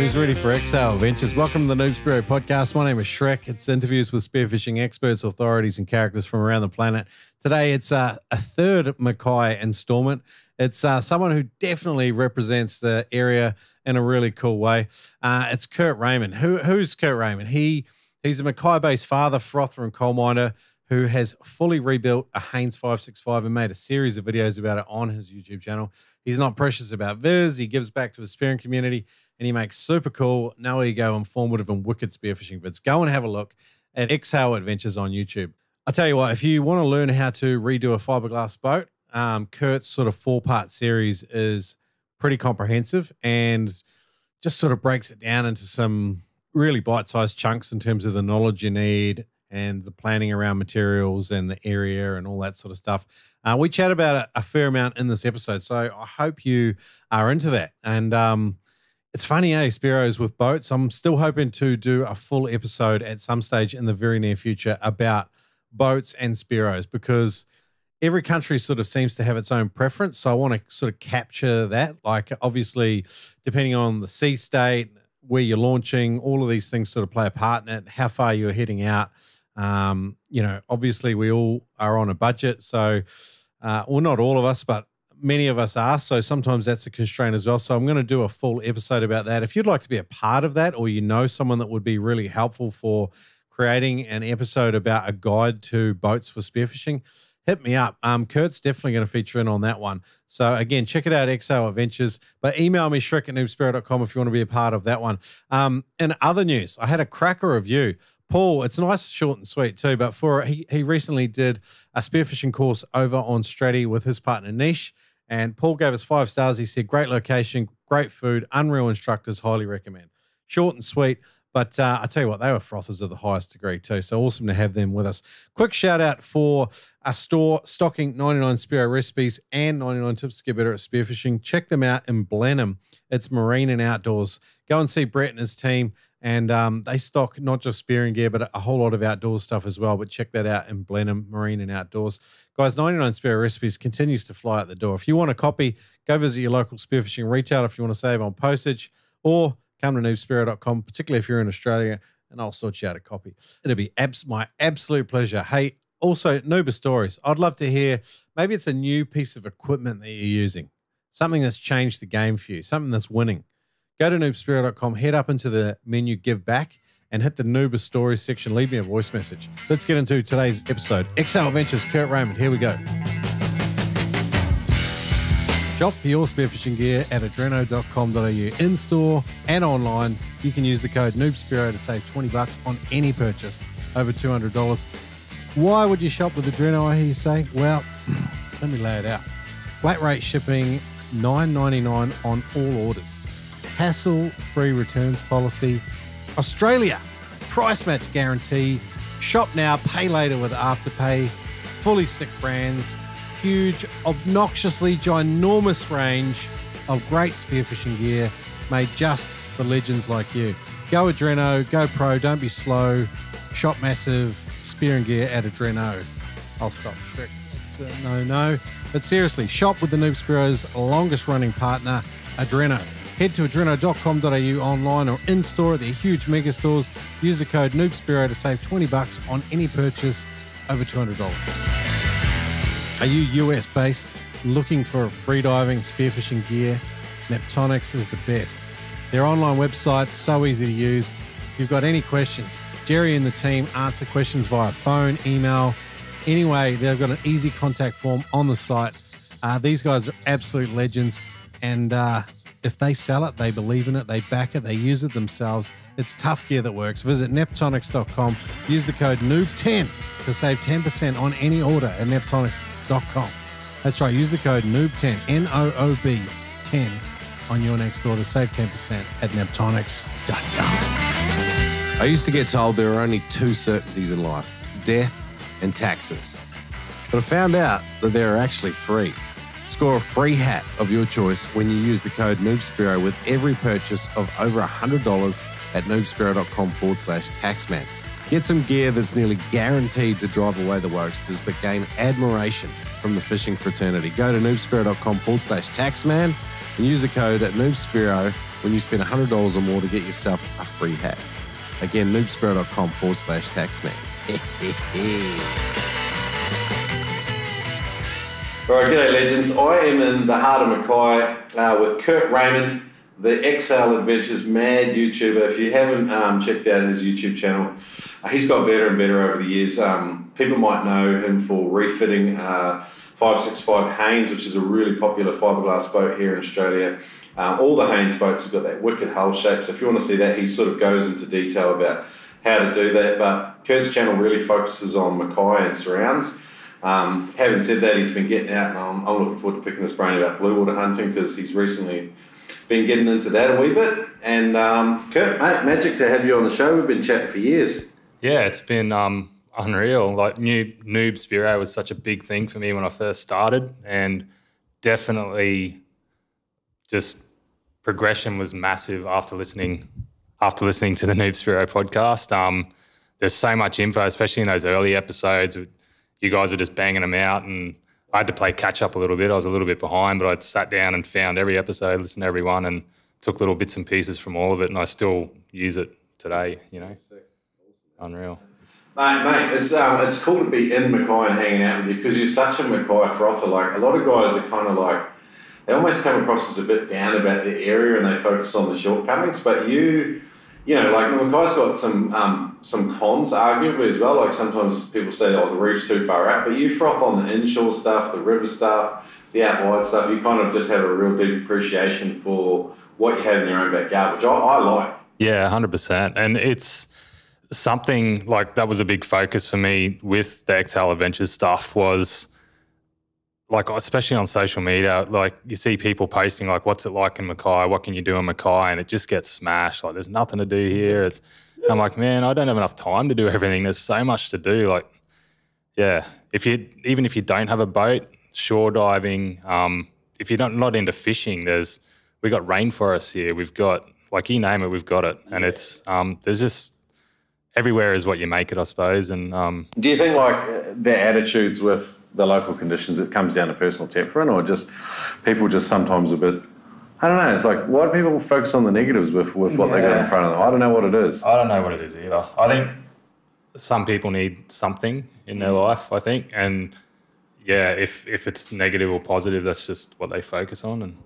Who's ready for Exhale Adventures? Welcome to the Noob Spearo podcast. My name is Shrek. It's interviews with spearfishing experts, authorities, and characters from around the planet. Today, it's uh, a third Mackay installment. It's uh, someone who definitely represents the area in a really cool way. Uh, it's Kurt Raymond. Who, who's Kurt Raymond? He he's a Mackay-based father, frother, and coal miner who has fully rebuilt a Haines 565 and made a series of videos about it on his YouTube channel. He's not precious about viz. He gives back to his spearing community and he makes super cool, now you go informative and wicked spearfishing vids. Go and have a look at Exhale Adventures on YouTube. I tell you what, if you want to learn how to redo a fiberglass boat, um, Kurt's sort of four part series is pretty comprehensive and just sort of breaks it down into some really bite sized chunks in terms of the knowledge you need and the planning around materials and the area and all that sort of stuff. Uh, we chat about it a fair amount in this episode, so I hope you are into that. And um, it's funny, eh? Spearos with boats. I'm still hoping to do a full episode at some stage in the very near future about boats and Spearos because every country sort of seems to have its own preference. So I want to sort of capture that. Like, obviously, depending on the sea state, where you're launching, all of these things sort of play a part in it, how far you're heading out. Um, you know, obviously, we all are on a budget. So, uh, well, not all of us, but many of us are. So sometimes that's a constraint as well. So I'm going to do a full episode about that. If you'd like to be a part of that, or you know someone that would be really helpful for creating an episode about a guide to boats for spearfishing, hit me up. Um, Kurt's definitely going to feature in on that one. So again, check it out, Exhale Adventures. But email me, shrek at noobspearo.com if you want to be a part of that one. Um, in other news, I had a cracker review. Paul, it's nice, short and sweet too. But for he he recently did a spearfishing course over on Straddie with his partner Niche. And Paul gave us five stars. He said, great location, great food, unreal instructors, highly recommend. Short and sweet. But uh, I tell you what, they were frothers of the highest degree too. So awesome to have them with us. Quick shout out for a store stocking 99 Spearo recipes and 99 tips to get better at spearfishing. Check them out in Blenheim. It's marine and outdoors. Go and see Brett and his team and um, they stock not just spearing gear, but a whole lot of outdoor stuff as well. But check that out in Blenheim Marine and Outdoors. Guys, 99 Spear Recipes continues to fly out the door. If you want a copy, go visit your local spearfishing retailer if you want to save on postage, or come to noobspearo.com, particularly if you're in Australia, and I'll sort you out a copy. It'll be abs- my absolute pleasure. Hey, also, Nooba stories. I'd love to hear maybe it's a new piece of equipment that you're using, something that's changed the game for you, something that's winning go to noobspearo.com, head up into the menu Give Back, and hit the Nooba Stories section. Leave me a voice message. Let's get into today's episode. Exhale Adventures, Kurt Raymond. Here we go. Shop for your spearfishing gear at adreno.com.au in store and online. You can use the code NoobSpearo to save 20 bucks on any purchase over $200. Why would you shop with Adreno, I hear you say? Well, let me lay it out. Flat rate shipping, $9.99 on all orders hassle free returns policy. Australia, price match guarantee. Shop now, pay later with Afterpay. Fully sick brands. Huge, obnoxiously ginormous range of great spearfishing gear made just for legends like you. Go Adreno, go pro, don't be slow. Shop massive, spearing gear at Adreno. I'll stop. It's a no, no. But seriously, shop with the Noob Spearo's longest running partner, Adreno. Head to adreno.com.au online or in store at their huge mega stores. Use the code NoobSpearo to save 20 bucks on any purchase over $200. Are you US based looking for freediving spearfishing gear? Neptonics is the best. Their online website so easy to use. If you've got any questions, Jerry and the team answer questions via phone, email. Anyway, they've got an easy contact form on the site. Uh, these guys are absolute legends, and uh, if they sell it, they believe in it, they back it, they use it themselves. It's tough gear that works. Visit neptonics.com. Use the code NOOB10 to save 10% on any order at neptonics.com. That's right, use the code NOOB10, N O O B 10 on your next order. Save 10% at neptonics.com. I used to get told there are only two certainties in life death and taxes. But I found out that there are actually three. Score a free hat of your choice when you use the code NoobSpearo with every purchase of over $100 at noobspearo.com forward slash taxman. Get some gear that's nearly guaranteed to drive away the wokesters, but gain admiration from the fishing fraternity. Go to noobspearo.com forward slash taxman and use the code at noobspearo when you spend $100 or more to get yourself a free hat. Again, noobspearo.com forward slash taxman. All right, g'day legends. I am in the heart of Mackay uh, with Kurt Raymond, the Exhale Adventures mad YouTuber. If you haven't um, checked out his YouTube channel, uh, he's got better and better over the years. Um, people might know him for refitting uh, 565 Haines, which is a really popular fiberglass boat here in Australia. Um, all the Haines boats have got that wicked hull shape, so if you want to see that, he sort of goes into detail about how to do that. But Kurt's channel really focuses on Mackay and surrounds. Um, having said that, he's been getting out, and I'm, I'm looking forward to picking his brain about blue water hunting because he's recently been getting into that a wee bit. And um, Kurt, mate, magic to have you on the show. We've been chatting for years. Yeah, it's been um, unreal. Like new noob Spearo was such a big thing for me when I first started, and definitely just progression was massive after listening after listening to the Noob Spearo podcast. Um, there's so much info, especially in those early episodes. You guys are just banging them out, and I had to play catch up a little bit. I was a little bit behind, but I'd sat down and found every episode, listened to every one, and took little bits and pieces from all of it, and I still use it today. You know, unreal. Mate, mate, it's um, it's cool to be in Mackay and hanging out with you because you're such a Mackay frother. Like a lot of guys are kind of like they almost come across as a bit down about the area and they focus on the shortcomings. But you, you know, like Mackay's got some um, some cons arguably as well. Like sometimes people say, "Oh, the reef's too far out," but you froth on the inshore stuff, the river stuff, the out wide stuff. You kind of just have a real deep appreciation for what you have in your own backyard, which I, I like. Yeah, hundred percent, and it's something like that was a big focus for me with the Exhale Adventures stuff was like especially on social media, like you see people posting like what's it like in Mackay, what can you do in Mackay, and it just gets smashed. Like there's nothing to do here. It's I'm like, man, I don't have enough time to do everything. There's so much to do. Like, yeah, if you even if you don't have a boat, shore diving, um, if you're not not into fishing, there's we got rainforests here. We've got like you name it, we've got it, and it's um, there's just everywhere is what you make it, I suppose. And um, do you think like their attitudes with the local conditions, it comes down to personal temperament, or just people just sometimes a bit. I don't know. It's like why do people focus on the negatives with, with what yeah. they got in front of them? I don't know what it is. I don't know what it is either. I think some people need something in their life. I think, and yeah, if if it's negative or positive, that's just what they focus on, and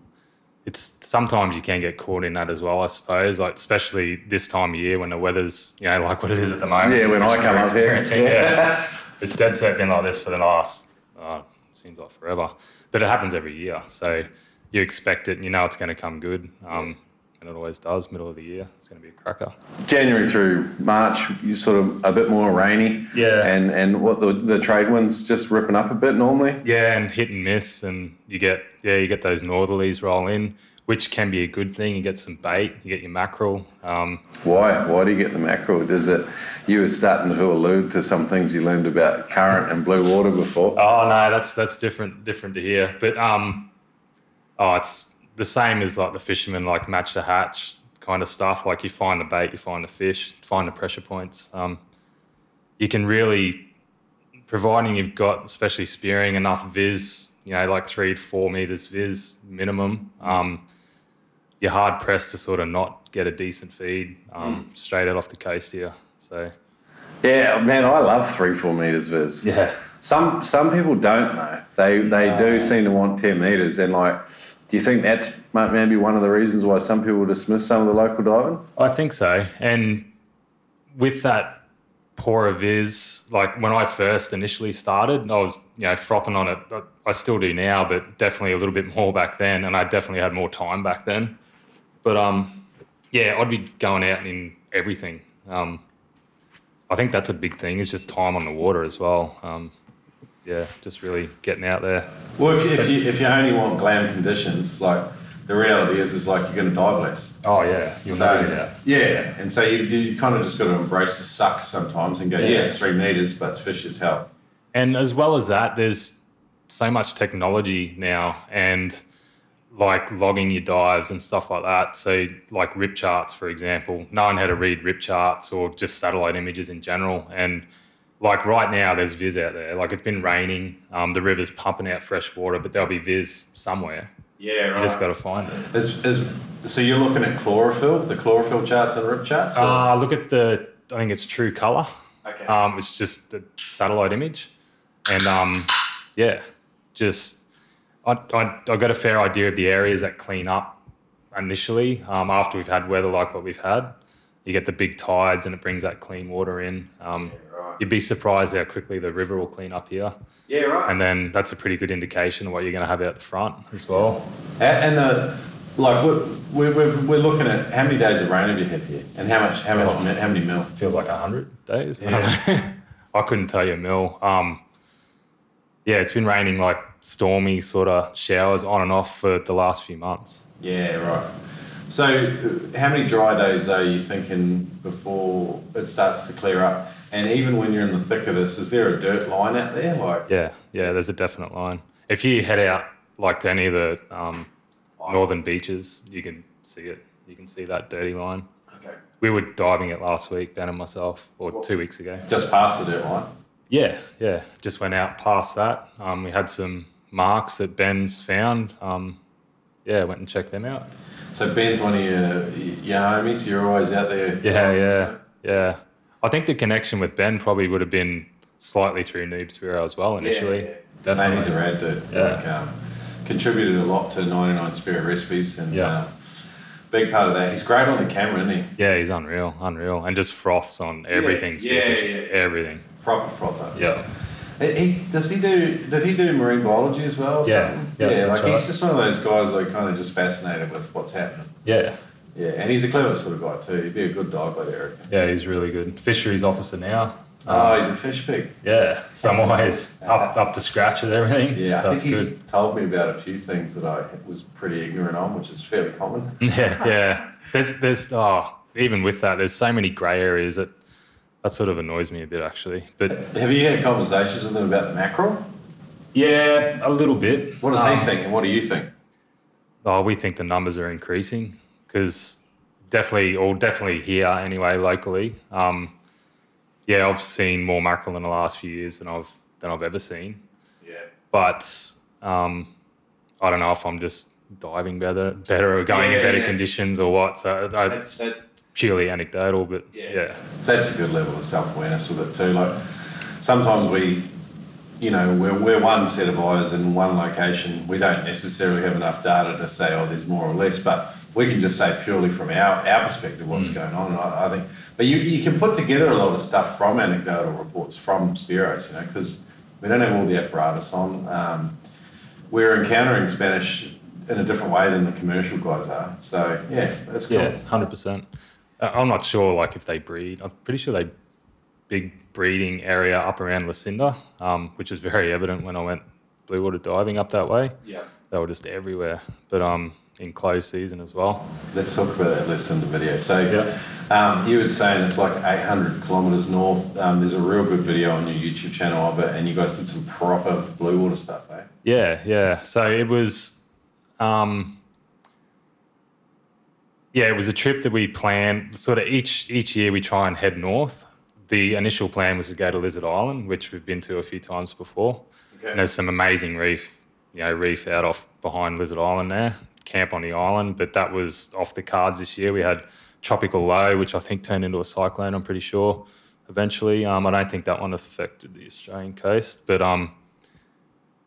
it's sometimes you can get caught in that as well, I suppose. Like especially this time of year when the weather's you know like what it is at the moment. Yeah, when I come up here, yeah. yeah. it's dead set been like this for the last oh, seems like forever, but it happens every year. So you expect it, and you know it's going to come good. Um, and it always does. Middle of the year, it's going to be a cracker. January through March, you sort of a bit more rainy. Yeah. And and what the the trade winds just ripping up a bit normally. Yeah, and hit and miss, and you get yeah you get those northerlies roll in, which can be a good thing. You get some bait, you get your mackerel. Um, Why? Why do you get the mackerel? Does it? You were starting to allude to some things you learned about current and blue water before. Oh no, that's that's different different to here. But um, oh, it's the same as like the fishermen, like match the hatch kind of stuff. Like you find the bait, you find the fish, find the pressure points. Um, you can really, providing you've got, especially spearing, enough vis, you know, like three to four meters vis minimum, um, you're hard pressed to sort of not get a decent feed um, mm. straight out off the coast here. So, yeah, man, I love three, four meters vis. Yeah. Some some people don't though. They they do seem to want ten meters, and like do you think that's maybe one of the reasons why some people dismiss some of the local diving? I think so. And with that poorer viz, like when I first initially started, I was, you know, frothing on it. I still do now, but definitely a little bit more back then. And I definitely had more time back then. But um, yeah, I'd be going out in everything. Um, I think that's a big thing, is just time on the water as well. Um, yeah, just really getting out there. Well, if you, if you, if you only want glam conditions, like the reality is, is like you're going to dive less. Oh yeah, you'll so, never get out. Yeah, and so you, you kind of just got to embrace the suck sometimes and go, yeah. yeah, it's three meters, but it's fish as hell. And as well as that, there's so much technology now, and like logging your dives and stuff like that. So like rip charts, for example, knowing how to read rip charts or just satellite images in general, and like right now, there's viz out there. Like it's been raining, um, the river's pumping out fresh water, but there'll be viz somewhere. Yeah, right. You just got to find it. Is, is So you're looking at chlorophyll, the chlorophyll charts and rip charts? or- Uh, look at the, I think it's True Color. Okay. Um, it's just the satellite image. And um, yeah, just, I, I, I got a fair idea of the areas that clean up initially um, after we've had weather like what we've had. You get the big tides and it brings that clean water in. Um, right. You'd be surprised how quickly the river will clean up here. yeah, right. And then that's a pretty good indication of what you're going to have out the front as well. And the like we're, we're, we're, we're looking at how many days of rain have you had here, and how much how much Oh. how many mil? feels like 100 days. I, Yeah. know. I couldn't tell you a mil. Um, yeah, it's been raining like stormy sort of showers on and off for the last few months. Yeah, right. So how many dry days are you thinking before it starts to clear up? And even when you're in the thick of this, is there a dirt line out there? Like Yeah, yeah, there's a definite line. If you head out like to any of the um, northern beaches, you can see it. You can see that dirty line. okay, We were diving it last week, Ben and myself, or two weeks ago. just past the dirt line. Yeah, yeah. Just went out past that. Um, we had some marks that Ben's found. Um, yeah, went and checked them out. So Ben's one of your your homies. You're always out there. Yeah, yeah, yeah. I think the connection with Ben probably would have been slightly through Noob Spearo as well initially. Yeah, yeah. Definitely. Mate, he's a rad dude. Yeah. Like, um, contributed a lot to 99 Spearo Recipes and Yeah. uh, big part of that. He's great on the camera, isn't he? Yeah, he's unreal, unreal, and just froths on everything. yeah, yeah, yeah. everything. Proper frother. Yeah, He, he- does he do? Did he do marine biology as well? or Yeah, yeah, yeah. Like he's just one of those guys that kind of just fascinated with what's happening. yeah, Yeah, and he's a clever sort of guy too. He'd be a good dog by there. yeah. He's really good. Fisheries officer now. Oh, um, he's a fish pig. Yeah, some ways up up to scratch with everything. Yeah, so I think good. he's told me about a few things that I was pretty ignorant on, which is fairly common. Yeah, yeah. There's, there's, oh, even with that, there's so many grey areas that that sort of annoys me a bit actually. But Have you had conversations with him about the mackerel? yeah, a little bit. What does Um, he think, and what do you think? Oh, we think the numbers are increasing because definitely, or definitely here anyway, locally. Um, yeah, I've seen more mackerel in the last few years than I've than I've ever seen. Yeah. But um, I don't know if I'm just diving better, better or going Yeah, in better yeah. conditions or what. So That's, that's that, purely anecdotal, but yeah, that's a good level of self awareness with it too. Like sometimes we, you know, we're, we're one set of eyes in one location. We don't necessarily have enough data to say, oh, there's more or less, but we can just say purely from our, our perspective what's Mm. going on. And I, I think, but you, you can put together a lot of stuff from anecdotal reports from Spearos, you know, because we don't have all the apparatus on. Um, we're encountering Spanish in a different way than the commercial guys are. So yeah, that's cool. yeah, hundred percent. I'm not sure like if they breed. I'm pretty sure they big breeding area up around Lucinda, um, which is very evident when I went blue water diving up that way. Yeah. They were just everywhere, but um, in closed season as well. Let's talk about that list in the video. So, Yeah. um, you were saying it's like 800 kilometers north. Um, there's a real good video on your YouTube channel of it, and you guys did some proper blue water stuff, eh? Yeah, yeah. So it was, um, yeah, it was a trip that we planned. Sort of each each year we try and head north. The initial plan was to go to Lizard Island, which we've been to a few times before. And there's some amazing reef, you know, reef out off behind Lizard Island there. Camp on the island, but that was off the cards this year. We had tropical low, which I think turned into a cyclone. I'm pretty sure. Eventually, um, I don't think that one affected the Australian coast, but um,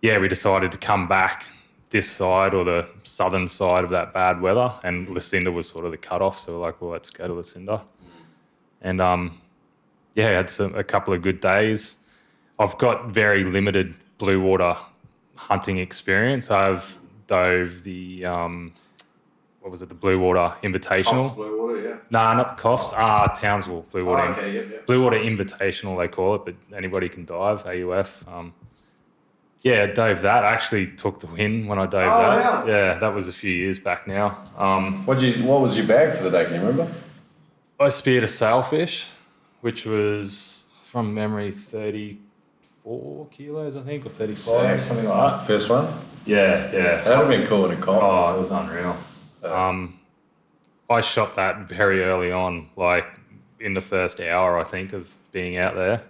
yeah, we decided to come back this side or the southern side of that bad weather, and Lucinda was sort of the cutoff. So we're like, well, let's go to Lucinda, and um, yeah, had some a couple of good days. I've got very limited blue water hunting experience. I've dove the um, what was it, the Blue Water Invitational? blue water, yeah. Nah, not the Coffs. Ah, Townsville Blue Water. Oh, yeah, yeah. Blue Water Invitational, they call it, but anybody can dive, AUF. Um, yeah, dove that. I actually took the win when I dove Oh, that. wow. Yeah, that was a few years back now. Um, What you? What was your bag for the day? Can you remember? I speared a sailfish, which was from memory 34 kilos, I think, or 35, Sick. something like that. First one. Yeah, yeah. That would have been cool in a comp. Oh, it was unreal. Um, I shot that very early on, like in the first hour, I think, of being out there.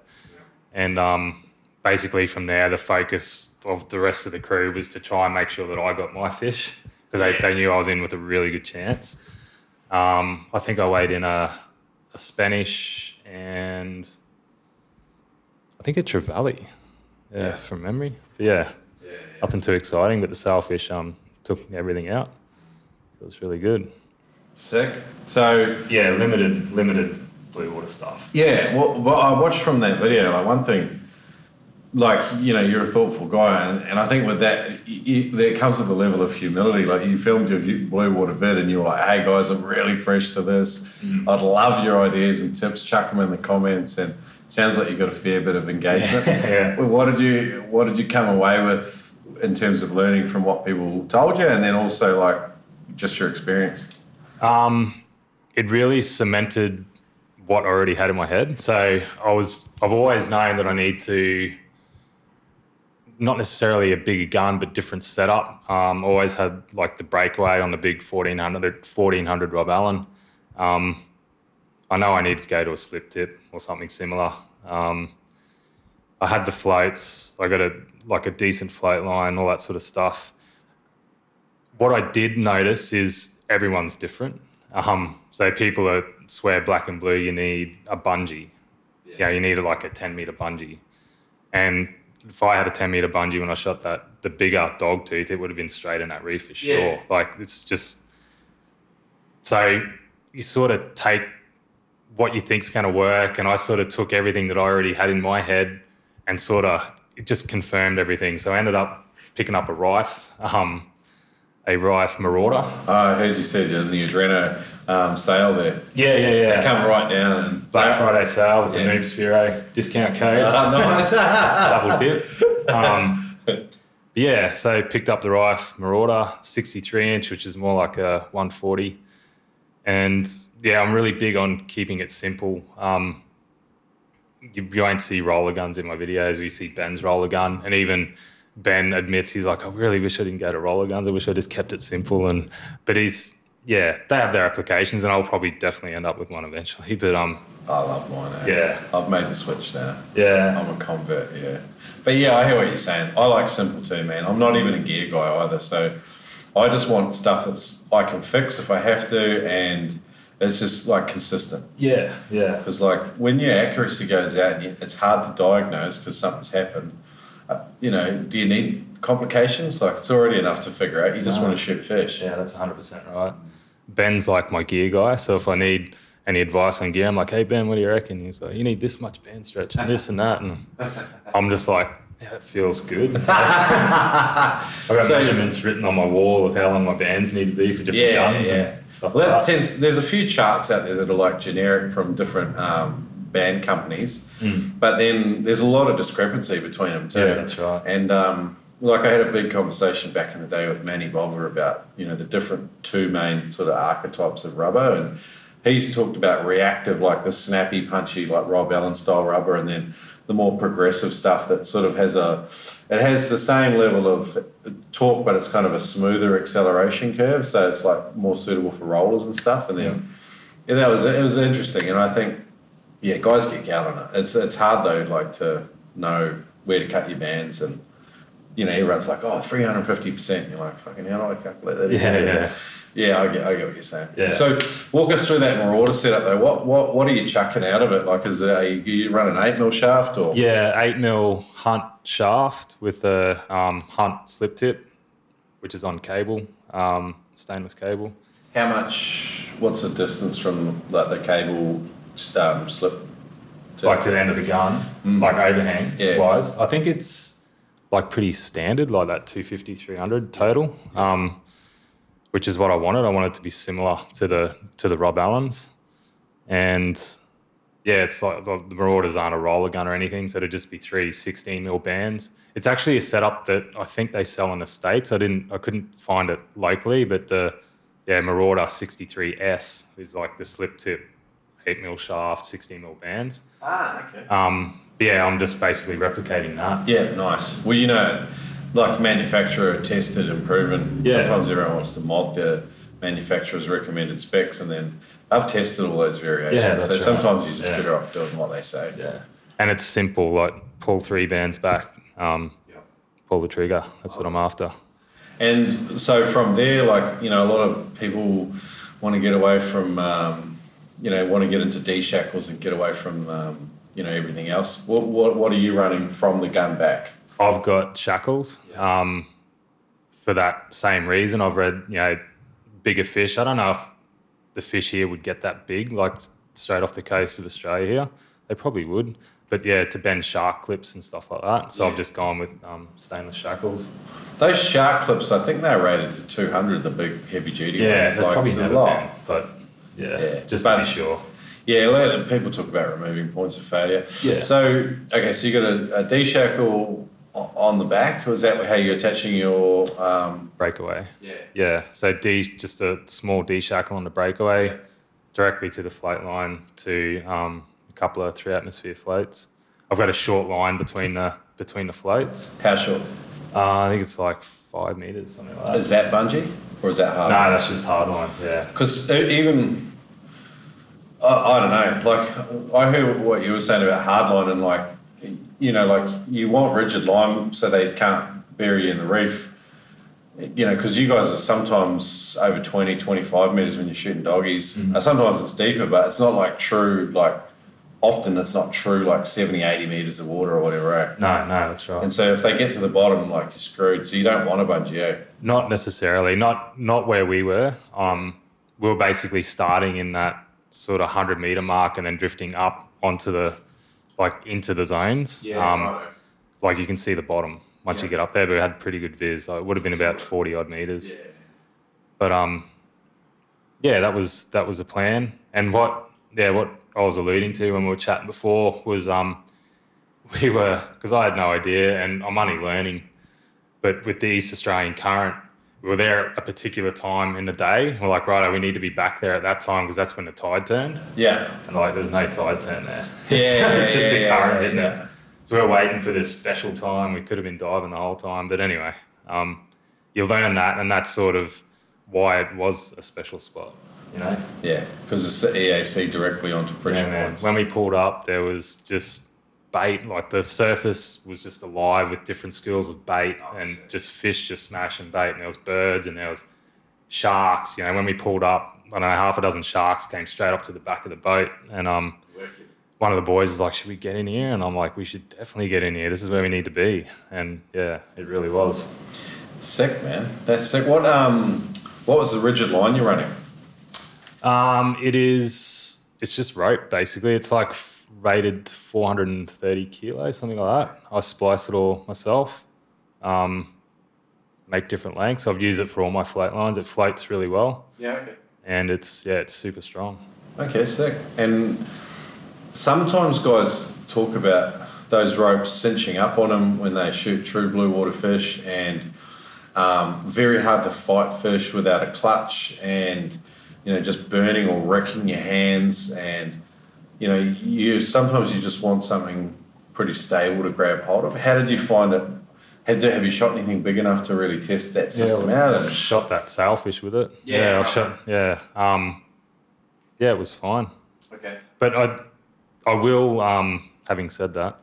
And um, basically from there, the focus of the rest of the crew was to try and make sure that I got my fish because they, they knew I was in with a really good chance. Um, I think I weighed in a, a Spanish and I think a Trevally, yeah, Yeah. from memory. But yeah, nothing too exciting, but the sailfish um, took everything out. It was really good. Sick. So Yeah, limited limited blue water stuff. Yeah, well, well, I watched from that video. Like one thing, like you know, you're a thoughtful guy, and, and I think with that, you, that comes with a level of humility. Like you filmed your blue water vid, and you were like, "Hey guys, I'm really fresh to this. I'd love your ideas and tips. Chuck them in the comments." And sounds like you got a fair bit of engagement. Yeah. Well, What did you What did you come away with in terms of learning from what people told you, and then also like just your experience? Um, it really cemented what I already had in my head. So I was, I've always known that I need to, not necessarily a bigger gun, but different setup. Um, always had like the breakaway on the big 1400, 1400 Rob Allen. Um, I know I need to go to a slip tip or something similar. Um, I had the floats. I got a like a decent float line, all that sort of stuff. What I did notice is everyone's different. Um, so people that swear black and blue, you need a bungee. Yeah, you need a, like a 10 meter bungee. And if I had a 10 meter bungee when I shot that, the bigger dog tooth, it would have been straight in that reef for sure. Yeah. Like it's just so you sort of take what you think's going to work, and I sort of took everything that I already had in my head and sort of it just confirmed everything. So I ended up picking up a Riffe, um, a Riffe Marauder. I heard you said in the Adreno um, sale there. Yeah, yeah, yeah. Come right down and Black Friday sale with the Yeah. Noob Spearo discount code. Oh, nice. double dip. Um, yeah, so picked up the Riffe Marauder 63 inch, which is more like a 140. And yeah, I'm really big on keeping it simple. Um, you, you won't see roller guns in my videos. We see Ben's roller gun, and even Ben admits he's like, I really wish I didn't go to roller guns. I wish I just kept it simple. And but he's yeah, they have their applications, and I'll probably definitely end up with one eventually. But um, I love mine. Eh? Yeah. I've made the switch now. yeah, I'm a convert, yeah. But yeah, I hear what you're saying. I like simple too, man. I'm not even a gear guy either, so I just want stuff that's I can fix if I have to, and it's just like consistent. yeah, yeah. Because like when your accuracy goes out, and it's hard to diagnose because something's happened. Uh, you know, do you need complications? Like it's already enough to figure out. You just No. want to shoot fish. Yeah, that's 100% right. Ben's like my gear guy. So if I need any advice on gear, I'm like, hey, Ben, what do you reckon? He's like, you need this much band stretch and this and that. And I'm just like, yeah, it feels good. I've got So- measurements written on my wall of how long my bands need to be for different Yeah, guns yeah. and stuff Well, like that. tends, there's a few charts out there that are like generic from different um, band companies, but then there's a lot of discrepancy between them too. Yeah, that's right. And um, like I had a big conversation back in the day with Manny Bolivar about you know the different two main sort of archetypes of rubber, and he's talked about reactive, like the snappy, punchy, like Rob Allen style rubber, and then the more progressive stuff that sort of has a it has the same level of torque, but it's kind of a smoother acceleration curve, so it's like more suitable for rollers and stuff. And then yeah, that was it was interesting, and I think yeah, guys get gout on it. It's it's hard though, like to know where to cut your bands and. You know, everyone's like, oh, 350%. You're like, fucking hell, do I can't calculate that? Yeah, yeah. Yeah, I get, I get what you're saying. Yeah. So, walk us through that Marauder setup though. What, what, what are you chucking out of it? Like, is it, are you, you run an eight mil shaft or? Yeah, eight mil Hunt shaft with a um, Hunt slip tip, which is on cable, um, stainless cable. How much? What's the distance from like the cable um, slip? To, like to the end of the gun, like overhang Yeah. wise. I think it's like pretty standard, like that 250, 300 total, um, which is what I wanted. I wanted it to be similar to the to the Rob Allens, and yeah, it's like the, the Marauders aren't a roller gun or anything, so it'd just be three 16 mil bands. It's actually a setup that I think they sell in the states. I didn't, I couldn't find it locally, but the yeah Marauder 63S is like the slip tip, eight mil shaft, 16 mil bands. ah, okay. Um, yeah, I'm just basically replicating that. Yeah, nice. Well, you know, like manufacturer tested and proven. Yeah. Sometimes everyone wants to mod the manufacturer's recommended specs, and then I've tested all those variations. Yeah, that's so right. sometimes you're just Yeah. better off doing what they say. Yeah. And it's simple, like pull three bands back, um, Yeah. pull the trigger. That's what I'm after. And so from there, like you know, a lot of people want to get away from, um, you know, want to get into D shackles and get away from, um, you know, everything else. What, what what are you running from the gun back? I've got shackles. Um, for that same reason, I've read you know bigger fish. I don't know if the fish here would get that big, like straight off the coast of Australia here. They probably would. But yeah, to bend shark clips and stuff like that. So I've just gone with um, stainless shackles. Those shark clips, I think they're rated to 200, the big heavy duty Yeah, ones. they've Like, probably it's a lot. been. But yeah, Yeah, just but- to be sure. Yeah, like, people talk about removing points of failure. Yeah. So, okay, so you got a, a D shackle on the back, or is that how you're attaching your? Um, Breakaway. yeah. Yeah, so D just a small D shackle on the breakaway, directly to the float line to um, a couple of three atmosphere floats. I've got a short line between the between the floats. How short? Uh, I think it's like five meters, something like that. Is that bungee or is that hard? no, that's just hard line. Yeah, Because even, I, I don't know, like, I heard what you were saying about hardline and like, you know, like you want rigid line so they can't bury you in the reef. You know, because you guys are sometimes over 20, 25 metres when you're shooting doggies. Uh, sometimes it's deeper, but it's not like true, like, often it's not true, like 70, 80 metres of water or whatever. eh? no, no, that's right. And so if they get to the bottom, like, you're screwed. So you don't want a bungee, eh? Not necessarily. Not not where we were. Um, we were basically starting in that sort of hundred meter mark and then drifting up onto the like into the zones. um, like you can see the bottom once you get up there. But we had pretty good viz. So it would have been about forty odd meters. Yeah. But um, yeah, that was that was the plan. And what yeah, what I was alluding to when we were chatting before was um, we were because I had no idea, and I'm only learning. But with the East Australian current, we were there at a particular time in the day. We're like, right, we need to be back there at that time because that's when the tide turned. Yeah. And like, there's no tide turn there. Yeah, it's just yeah, the current yeah, hitting yeah. it. So we're waiting for this special time. We could have been diving the whole time, but anyway, um, you learn that, and that's sort of why it was a special spot. You know, Yeah. Because it's the EAC directly onto pressure yeah, points. When we pulled up, there was just bait. Like the surface was just alive with different schools of bait, and just fish just smashing bait. And there was birds, and there was sharks. You know, when we pulled up, I don't know, half a dozen sharks came straight up to the back of the boat, and um, one of the boys is like, "Should we get in here?" And I'm like, "We should definitely get in here. This is where we need to be." And yeah, it really was. Sick, man. That's sick. What um, what was the rigid line you're running? Um, it is. It's just rope basically. It's like rated 430 kilos, something like that. I splice it all myself. Um, make different lengths. I've used it for all my float lines. It floats really well, Yeah. Okay. and it's yeah, it's super strong. Okay, sick. And sometimes guys talk about those ropes cinching up on them when they shoot true blue water fish, and um, very hard to fight fish without a clutch, and you know just burning or wrecking your hands, and you know you sometimes you just want something pretty stable to grab hold of. How did you find it? Had you, have you shot anything big enough to really test that system out? And, shot that sailfish with it. Yeah, I've right. shot. Yeah, um, yeah, it was fine. okay. But I, I will. Um, having said that,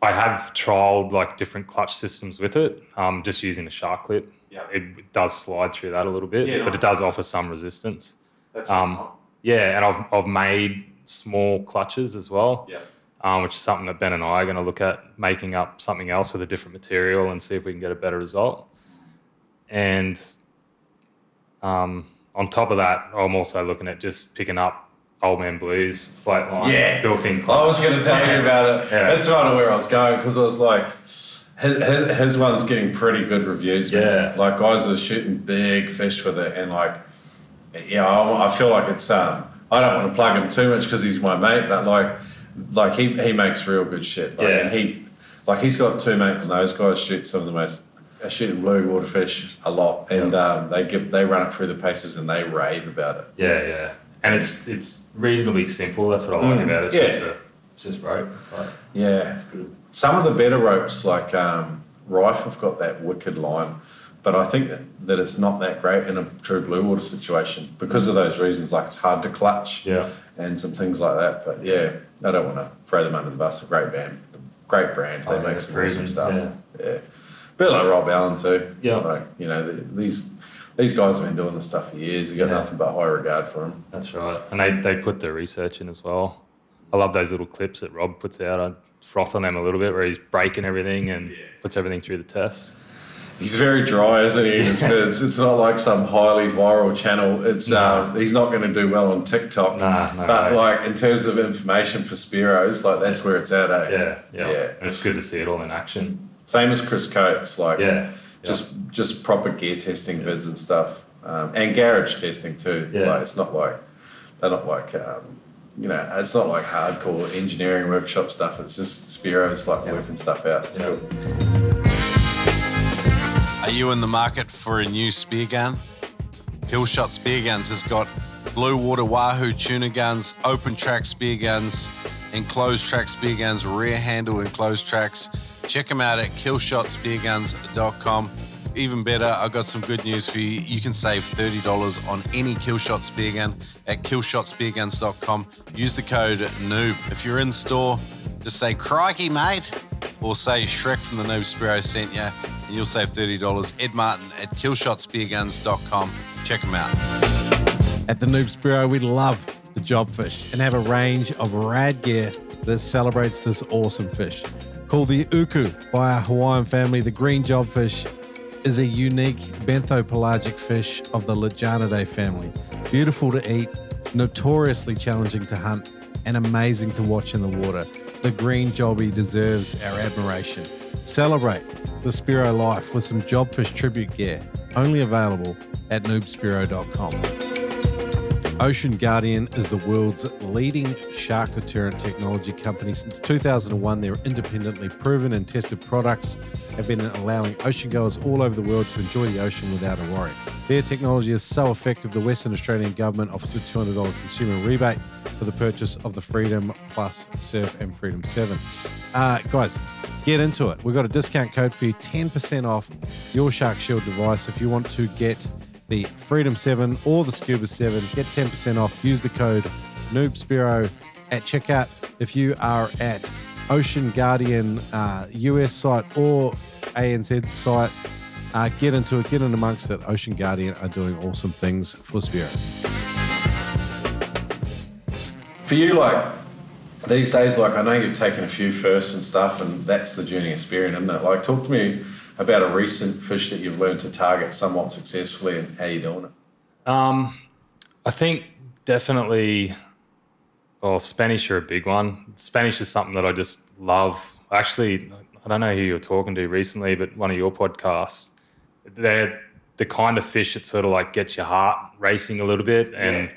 I have trialed like different clutch systems with it. Um, just using a shark clip. Yeah. It does slide through that a little bit, Yeah, but nice. it does offer some resistance. That's Um, yeah, and I've I've made small clutches as well. Yeah. Um, which is something that Ben and I are going to look at making up something else with a different material and see if we can get a better result. And um, on top of that, I'm also looking at just picking up Old Man Blues float line, Yeah. built-in. I was going to tell you about it. Yeah. That's right where I was going because I was like, his, his, his one's getting pretty good reviews. man. Yeah. Like guys are shooting big fish with it, and like, yeah, I, I feel like it's. Um, I don't want to plug him too much because he's my mate, but like, like he, he makes real good shit. Like, Yeah. And he, like he's got two mates, and those guys shoot some of the most. They shoot blue water fish a lot, and um, they give they run it through the paces, and they rave about it. Yeah, yeah. And it's it's reasonably simple. That's what I like Mm, about it. It's yeah. just a, it's just rope. Like, Yeah, it's good. Some of the better ropes, like um, Riffe, have got that wicked line, but I think that, that it's not that great in a true blue water situation because of those reasons. Like it's hard to clutch Yeah. and some things like that. But yeah, I don't want to throw them under the bus. A great band, great brand. They Oh, make yeah, some awesome stuff. yeah. Yeah. bit like Rob Allen too. Yeah. Like you know these these guys have been doing this stuff for years. You got Yeah. nothing but high regard for them. That's right. And they, they put the research in as well. I love those little clips that Rob puts out. I froth on them a little bit where he's breaking everything and puts everything through the tests. He's very dry, isn't he? It's, it's, it's not like some highly viral channel. It's um, he's not going to do well on TikTok. Nah, no but way. like in terms of information for Spearos, like that's where it's at. Eh? Yeah, yeah. Yeah. It's good to see it all in action. Same as Chris Coates, like Yeah. just just proper gear testing vids and stuff, um, and garage testing too. Yeah. Like it's not like they're not like um, you know it's not like hardcore engineering workshop stuff. It's just Spearos like working stuff out. It's Yeah. cool. Are you in the market for a new spear gun? Killshot Spear Guns has got blue water Wahoo tuna guns, open track spear guns, enclosed track spear guns, rear handle enclosed tracks. Check them out at killshotspearguns.com. Even better, I've got some good news for you. You can save $30 on any Killshot spear gun at killshotspearguns.com. Use the code NOOB. If you're in store, just say crikey, mate, or say Shrek from the Noob Spearo sent you, and you'll save $30. Ed Martin at killshotspearguns.com. Check them out. At the Noob Spiro, we love the jobfish and have a range of rad gear that celebrates this awesome fish. Called the Uku by our Hawaiian family, the green jobfish is a unique benthopelagic fish of the Lutjanidae family. Beautiful to eat, notoriously challenging to hunt, and amazing to watch in the water. The green jobby deserves our admiration. Celebrate the Spearo life with some jobfish tribute gear, only available at noobspearo.com. Ocean Guardian is the world's leading shark deterrent technology company. Since 2001, their independently proven and tested products have been allowing ocean goers all over the world to enjoy the ocean without a worry. Their technology is so effective, the Western Australian government offers a $200 consumer rebate for the purchase of the Freedom Plus Surf and Freedom 7. Uh, guys, get into it. We've got a discount code for you 10% off your Shark Shield device if you want to get the Freedom 7 or the Scuba 7. Get 10% off. Use the code NoobSpearo at checkout. If you are at Ocean Guardian uh, US site or ANZ site, uh, get into it, get in amongst it. Ocean Guardian are doing awesome things for Spearos. For you, like these days, like I know you've taken a few first and stuff, and that's the journey of spearing, isn't it? Like, talk to me about a recent fish that you've learned to target somewhat successfully, and how you're doing it. Um, I think definitely, well, Spanish are a big one. Spanish is something that I just love. Actually, I don't know who you were talking to recently, but one of your podcasts, they're the kind of fish that sort of like gets your heart racing a little bit and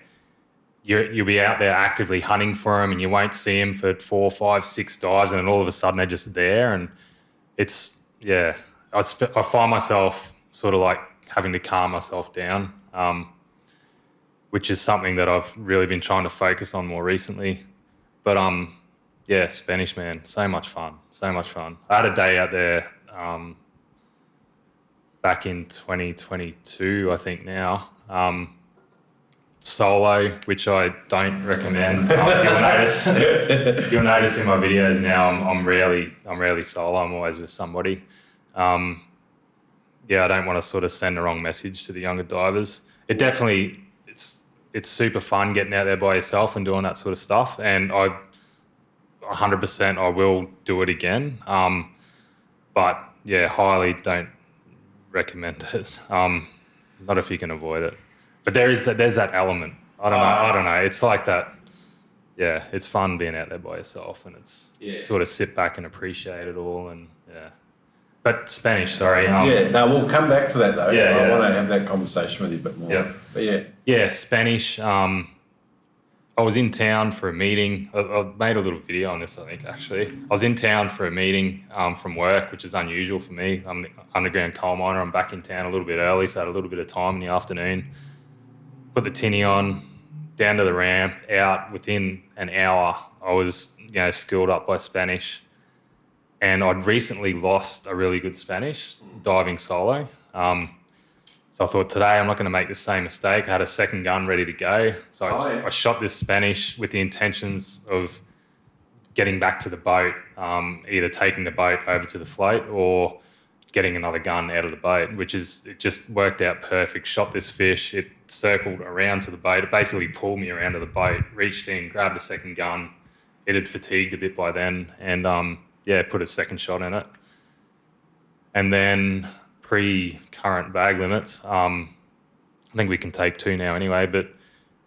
you you'll be out there actively hunting for them and you won't see them for four, five, six dives and then all of a sudden they're just there and it's yeah I, sp- I find myself sort of like having to calm myself down um, which is something that I've really been trying to focus on more recently but um yeah Spanish man so much fun so much fun I had a day out there um, back in 2022 I think now um, solo, which I don't recommend. Um, you'll notice you'll notice in my videos now I'm, I'm rarely I'm rarely solo. I'm always with somebody. Um, yeah, I don't want to sort of send the wrong message to the younger divers. It definitely it's it's super fun getting out there by yourself and doing that sort of stuff. And I 100% I will do it again. Um, but yeah, highly don't recommend it. Um, not if you can avoid it. But there is that there's that element. I don't know. I don't know. It's like that. Yeah, it's fun being out there by yourself, and it's Yeah. sort of sit back and appreciate it all, and yeah. But Spanish, sorry. Um, yeah, no, we'll come back to that though. Yeah, I yeah. want to have that conversation with you a bit more. Yeah. But yeah, Yeah, Spanish. Um, I was in town for a meeting. I, I made a little video on this, I think, actually. I was in town for a meeting um, from work, which is unusual for me. I'm an underground coal miner. I'm back in town a little bit early, so I had a little bit of time in the afternoon. Put the tinny on, down to the ramp, out within an hour. I was, you know, skilled up by Spanish. And I'd recently lost a really good Spanish diving solo. Um, so I thought today I'm not going to make the same mistake. I had a second gun ready to go. So I, Oh, yeah. I shot this Spanish with the intentions of getting back to the boat, um, either taking the boat over to the float or getting another gun out of the boat, which is it just worked out perfect. Shot this fish, it circled around to the boat. It basically pulled me around to the boat, reached in, grabbed a second gun. It had fatigued a bit by then, and um, yeah, put a second shot in it. And then pre-current bag limits, um, I think we can take two now anyway. But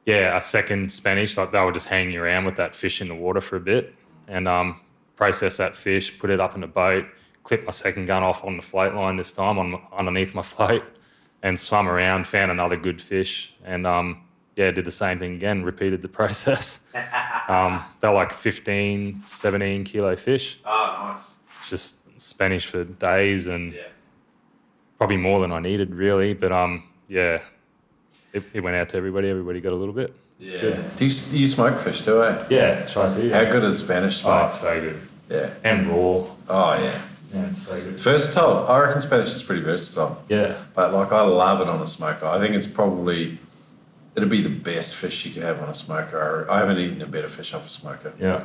yeah, a second Spanish, like they were just hanging around with that fish in the water for a bit, and um, process that fish, put it up in a boat, clip my second gun off on the float line this time on underneath my float, and swum around, found another good fish, and um, yeah, did the same thing again, repeated the process. um, they're like 15, 17 kilo fish. Oh, nice. Just Spanish for days and Yeah. probably more than I needed really. But um, yeah, it, it went out to everybody. Everybody got a little bit. Yeah. Do you, you smoke fish too, eh? Yeah, try to. How good is Spanish Oh, it's so good. yeah. And raw. Oh, yeah. Yeah, it's so good. Versatile. I reckon Spanish is pretty versatile. Yeah. But like, I love it on a smoker. I think it's probably, it'd be the best fish you could have on a smoker. I haven't eaten a better fish off a smoker. Yeah.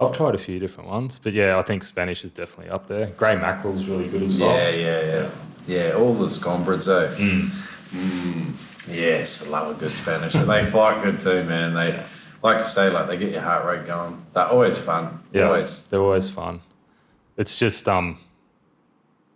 I've tried a few different ones, but yeah, I think Spanish is definitely up there. Grey mackerel's really good as well. Yeah, yeah, yeah. Yeah, all the scombrids, eh? Mm. Yes, I love a good Spanish. They fight good too, man. They, like I say, like they get your heart rate going. They're always fun. Yeah, Always. they're always fun. It's just um,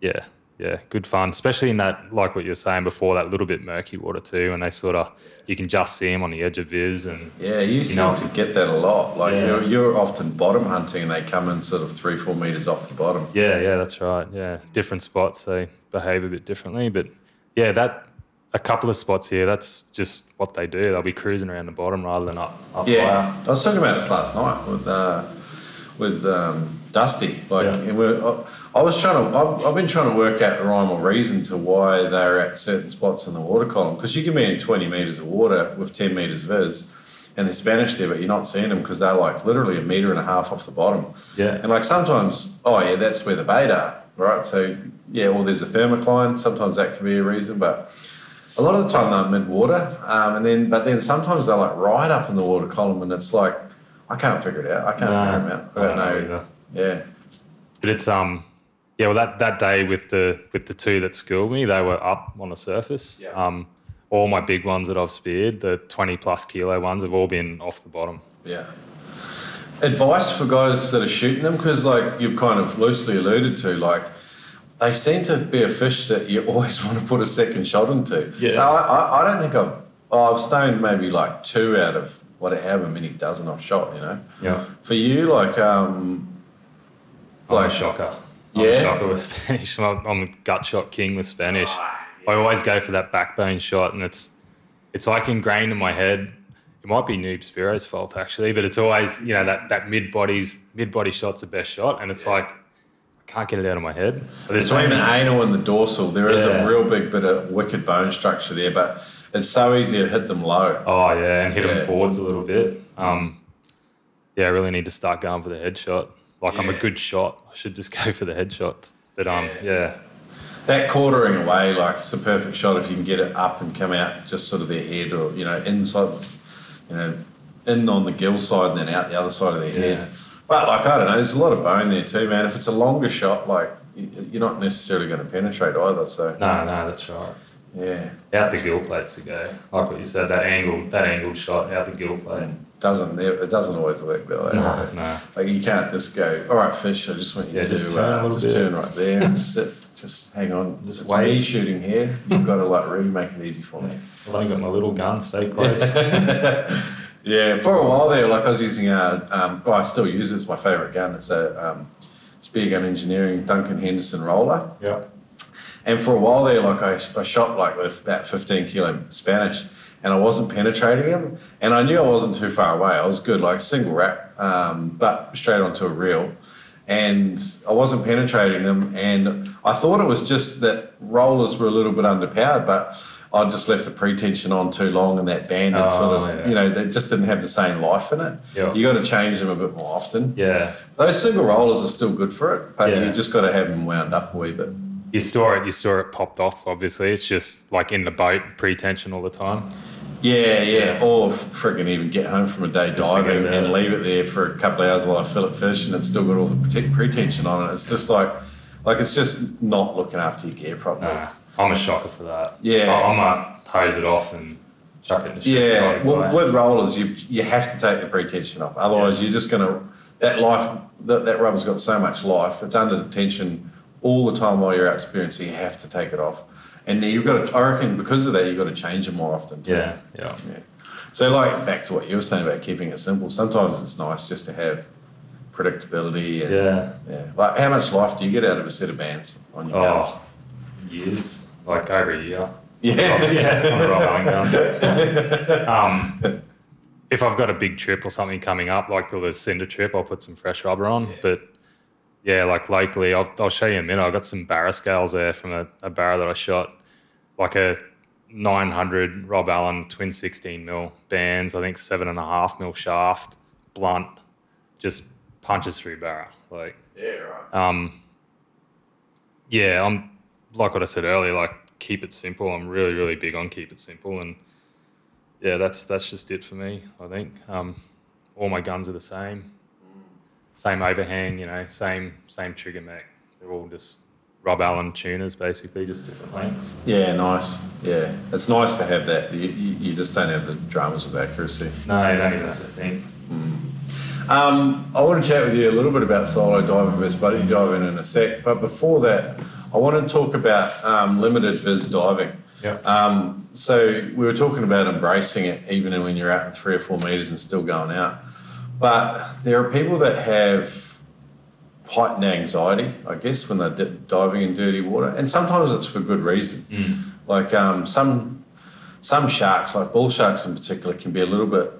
yeah, yeah, good fun, especially in that like what you were saying before, that little bit murky water too, and they sort of you can just see them on the edge of viz, and Yeah, you seem know, to get that a lot. Like Yeah. you're, you're often bottom hunting, and they come in sort of three, four meters off the bottom. yeah, yeah, that's right. Yeah, different spots they behave a bit differently, but yeah, that a couple of spots here, that's just what they do. They'll be cruising around the bottom rather than up up Yeah, higher. I was talking about this last night with uh, with um, Dusty. Like, Yeah. we're, I, I was trying to, I've, I've been trying to work out the rhyme or reason to why they're at certain spots in the water column. Because you can be in 20 meters of water with 10 meters viz, and they're Spanish there, but you're not seeing them because they're like literally a meter and a half off the bottom. Yeah. And like sometimes, oh yeah, that's where the bait are, right? So yeah, or there's a thermocline. Sometimes that can be a reason, but a lot of the time they're mid water, um, and then but then sometimes they're like right up in the water column, and it's like I can't figure it out. I can't No, figure them out. I I don't know don't know. either. Yeah, But it's um yeah, well that, that day with the with the two that schooled me, they were up on the surface. Yeah. Um all my big ones that I've speared, the twenty plus kilo ones, have all been off the bottom. yeah. Advice for guys that are shooting them, because like you've kind of loosely alluded to, like they seem to be a fish that you always want to put a second shot into. Yeah. Now, I, I, I don't think I've oh, I've stoned maybe like two out of what however many dozen I've shot. You know. Yeah. For you, like um, I'm Like- a shocker. I'm Yeah? a shocker with Spanish. I'm, I'm a gut shot king with Spanish. I always go for that backbone shot, and it's it's like ingrained in my head. It might be Noob Spearo's fault actually, but it's always you know that that mid bodies mid body shot's the best shot, and it's like I can't get it out of my head. There's Between the anal and the dorsal, there is Yeah. a real big bit of wicked bone structure there, but it's so easy to hit them low. Oh yeah, and hit Yeah. them forwards a little bit. Um, yeah, I really need to start going for the headshot. Like I'm a good shot. I should just go for the headshots. But um, yeah, That quartering away, like it's a perfect shot if you can get it up and come out just sort of their head or, you know, inside, you know, in on the gill side and then out the other side of their Yeah. head. But like, I don't know, there's a lot of bone there too, man. If it's a longer shot, like, you're not necessarily going to penetrate either. So, no, no, that's right. yeah, Out the gill plates to go. Like what you said, that angle, that angled shot out the gill plate. Doesn't it doesn't always work that way. No, no. Like you can't just go, all right, fish. I just want you Yeah, to just turn uh, just turn right there and sit. Just hang on. Just it's wait. me shooting here. You've got to like really make it easy for me. I've only got my little gun, stay close. Yeah, for a while there, like I was using a, um, well, I still use it. It's my favourite gun. It's a um, Spear Gun Engineering Duncan Henderson roller. yeah. And for a while there, like I, I shot like with about 15 kilo Spanish and I wasn't penetrating him. And I knew I wasn't too far away. I was good, like single wrap, um, but straight onto a reel. And I wasn't penetrating them. And I thought it was just that rollers were a little bit underpowered, but I just left the pretension on too long and that band had sort Oh, of, yeah. you know, they just didn't have the same life in it. Yeah. You got to change them a bit more often. Yeah. Those single rollers are still good for it, but Yeah. you just got to have them wound up a wee bit. You saw it, you saw it popped off, obviously. It's just like in the boat, pre tension all the time. Yeah, yeah. Or friggin' even get home from a day diving and leave it there for a couple of hours while I fill it fish and it's still got all the pretension on it. It's just like, Like it's just not looking after your gear properly. Nah, I'm a shocker for that. Yeah. I, I might hose it off and chuck it in the. Yeah, well, with rollers, you you have to take the pre-tension off. Otherwise, you're just going to that life that, that rubber's got so much life. It's under tension all the time while you're out so you have to take it off. And then you've got to. I reckon because of that, you've got to change it more often. Too. yeah, yeah. Yeah. So, like back to what you were saying about keeping it simple. Sometimes it's nice just to have predictability. And, Yeah. Yeah. Like, how much life do you get out of a set of bands on your guns? Oh, years, like over a year. Yeah. yeah, on the Rob Allen guns. um, if I've got a big trip or something coming up, like the Lucinda trip, I'll put some fresh rubber on. But yeah, like locally, I'll, I'll show you in a minute. I got some barra scales there from a, a barra that I shot, like a 900 Rob Allen twin 16 mil bands. I think seven and a half mil shaft, blunt, just punches through barra. Like Yeah, right. um, yeah, I'm like what I said earlier. Like keep it simple. I'm really, really big on keep it simple, and yeah, that's that's just it for me. I think um, all my guns are the same, same overhang. You know, same same trigger mech. They're all just Rob Allen tuners, basically, just different lengths. Yeah, nice. Yeah, it's nice to have that. You, you, you just don't have the dramas of accuracy. No, you don't even have to think. Um, I want to chat with you a little bit about solo diving versus buddy diving in a sec, but before that, I want to talk about um, limited vis diving. Yeah. Um, so we were talking about embracing it even when you're out in three or four meters and still going out. But there are people that have heightened anxiety, I guess, when they're di- diving in dirty water, and sometimes it's for good reason. Like um, some some sharks, like bull sharks in particular, can be a little bit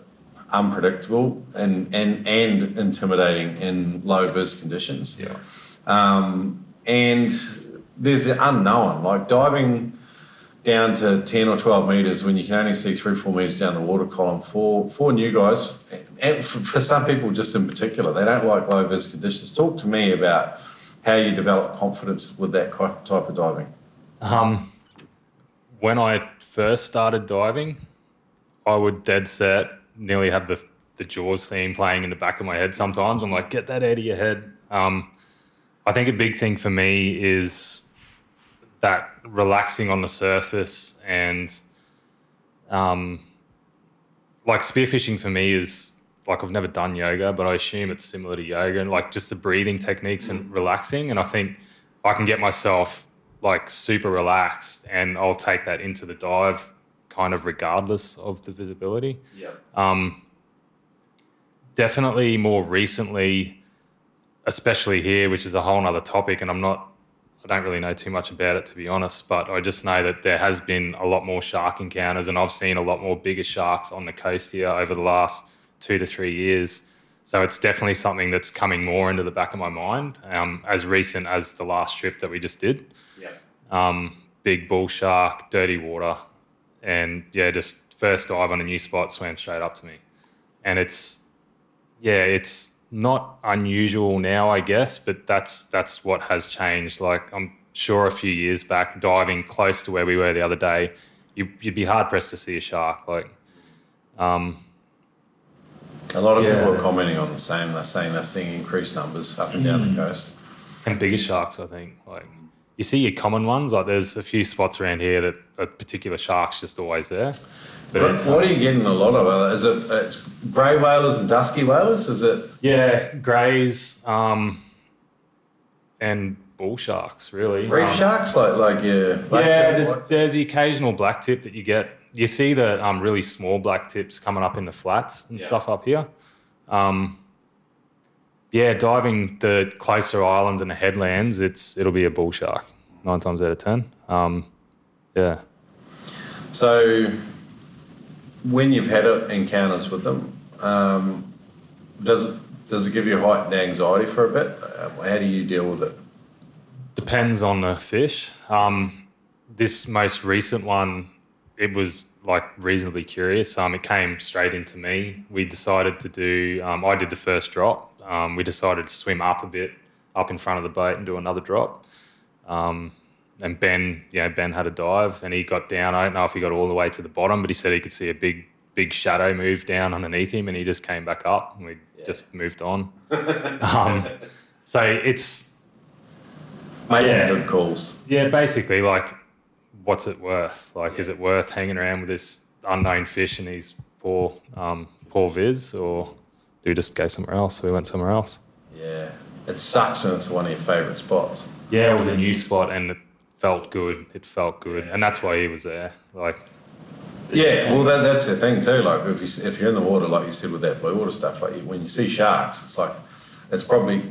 unpredictable and and and intimidating in low vis conditions. Yeah. Um, and there's the unknown, like diving down to 10 or 12 meters when you can only see three, four meters down the water column for, for new guys, and for, for some people just in particular, they don't like low vis conditions. Talk to me about how you develop confidence with that type of diving. Um, when I first started diving, I would dead set nearly have the the Jaws theme playing in the back of my head. Sometimes I'm like, get that out of your head. Um, I think a big thing for me is that relaxing on the surface and um, like spearfishing for me is like I've never done yoga, but I assume it's similar to yoga and like just the breathing techniques and relaxing. And I think I can get myself like super relaxed and I'll take that into the dive kind of regardless of the visibility. Yeah. Um, definitely more recently, especially here, which is a whole nother topic, and I'm not, I don't really know too much about it to be honest, but I just know that there has been a lot more shark encounters, and I've seen a lot more bigger sharks on the coast here over the last two to three years. So it's definitely something that's coming more into the back of my mind, um, as recent as the last trip that we just did Yeah. um, big bull shark, dirty water, and yeah, just first dive on a new spot, swam straight up to me, and it's yeah, it's not unusual now, I guess, but that's that's what has changed. Like I'm sure a few years back, diving close to where we were the other day, you, you'd be hard pressed to see a shark. Like, um, A lot of Yeah. people are commenting on the same. They're saying they're seeing increased numbers up and down the coast. and bigger sharks, I think. Like you see your common ones, like there's a few spots around here that a particular shark's just always there. But What, are you getting a lot of? Uh, Is it uh, it's grey whalers and dusky whalers? Is it? Yeah, greys, um, and bull sharks, really. Reef Um, sharks, like like yeah, yeah, there's, there's the occasional black tip that you get. You see the um, really small black tips coming up in the flats and Yeah. stuff up here. Um, yeah, diving the closer islands and the headlands, it's it'll be a bull shark nine times out of ten. Um, yeah. So, when you've had encounters with them, um, does it does it give you heightened anxiety for a bit? Uh, how do you deal with it? Depends on the fish. Um, this most recent one, it was like reasonably curious. Um, it came straight into me. We decided to do. Um, I did the first drop. Um, we decided to swim up a bit, up in front of the boat, and do another drop. And Ben, you know, Ben had a dive, and he got down. I don't know if he got all the way to the bottom, but he said he could see a big, big shadow move down underneath him, and he just came back up, and we just moved on. um, so it's making Yeah. good calls. Yeah, basically, like, what's it worth? Like, is it worth hanging around with this unknown fish and his poor, um, poor viz, or do we just go somewhere else? So we went somewhere else. Yeah, it sucks when it's one of your favourite spots. Yeah, it was a new spot and it felt good. It felt good, and that's why he was there. Like, Yeah, well, that, that's the thing too. Like, if you if you're in the water, like you said with that blue water stuff, like when you see sharks, it's like it's probably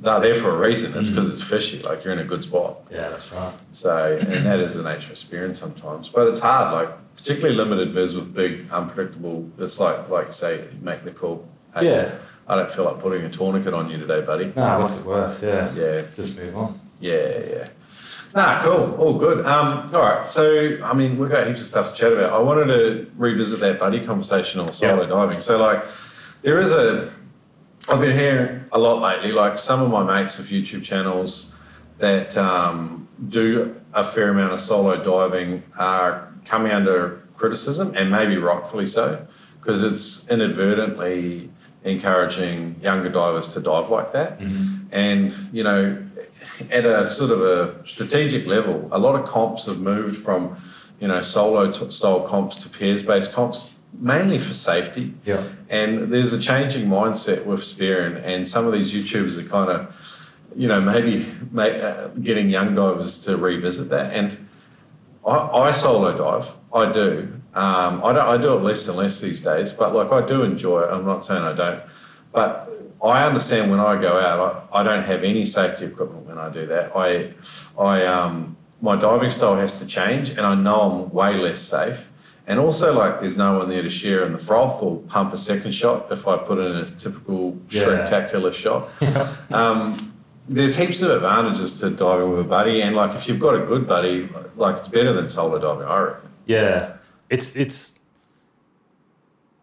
they're there for a reason. It's mm. because it's fishy. Like you're in a good spot. yeah, that's right. So, and that is the nature of experience sometimes. But it's hard, like particularly limited viz with big, unpredictable. It's like, like say, make the call. Hey, Yeah. I don't feel like putting a tourniquet on you today, buddy. No, what's it worth? Yeah, Yeah. Just move on. Yeah, yeah. Nah, cool. All good. Um, all right. So, I mean, we've got heaps of stuff to chat about. I wanted to revisit that buddy conversation on solo Yeah. diving. So, like, there is a. I've been hearing a lot lately. Like, some of my mates with YouTube channels that um, do a fair amount of solo diving are coming under criticism, and maybe rightfully so, because it's inadvertently encouraging younger divers to dive like that. And, you know, at a sort of a strategic level, a lot of comps have moved from, you know, solo t- style comps to pairs based comps, mainly for safety. Yeah. And there's a changing mindset with spearing, and some of these YouTubers are kind of, you know, maybe ma- uh, getting young divers to revisit that. And I, I solo dive, I do. Um, I, don't, I do it less and less these days, but like I do enjoy it. I'm not saying I don't, but I understand when I go out, I, I don't have any safety equipment when I do that. I, I, um, my diving style has to change, and I know I'm way less safe. And also, like, there's no one there to share in the froth or pump a second shot if I put in a typical Yeah. spectacular shot. um, there's heaps of advantages to diving with a buddy, and like, if you've got a good buddy, like, it's better than solo diving, I reckon. Yeah, it's it's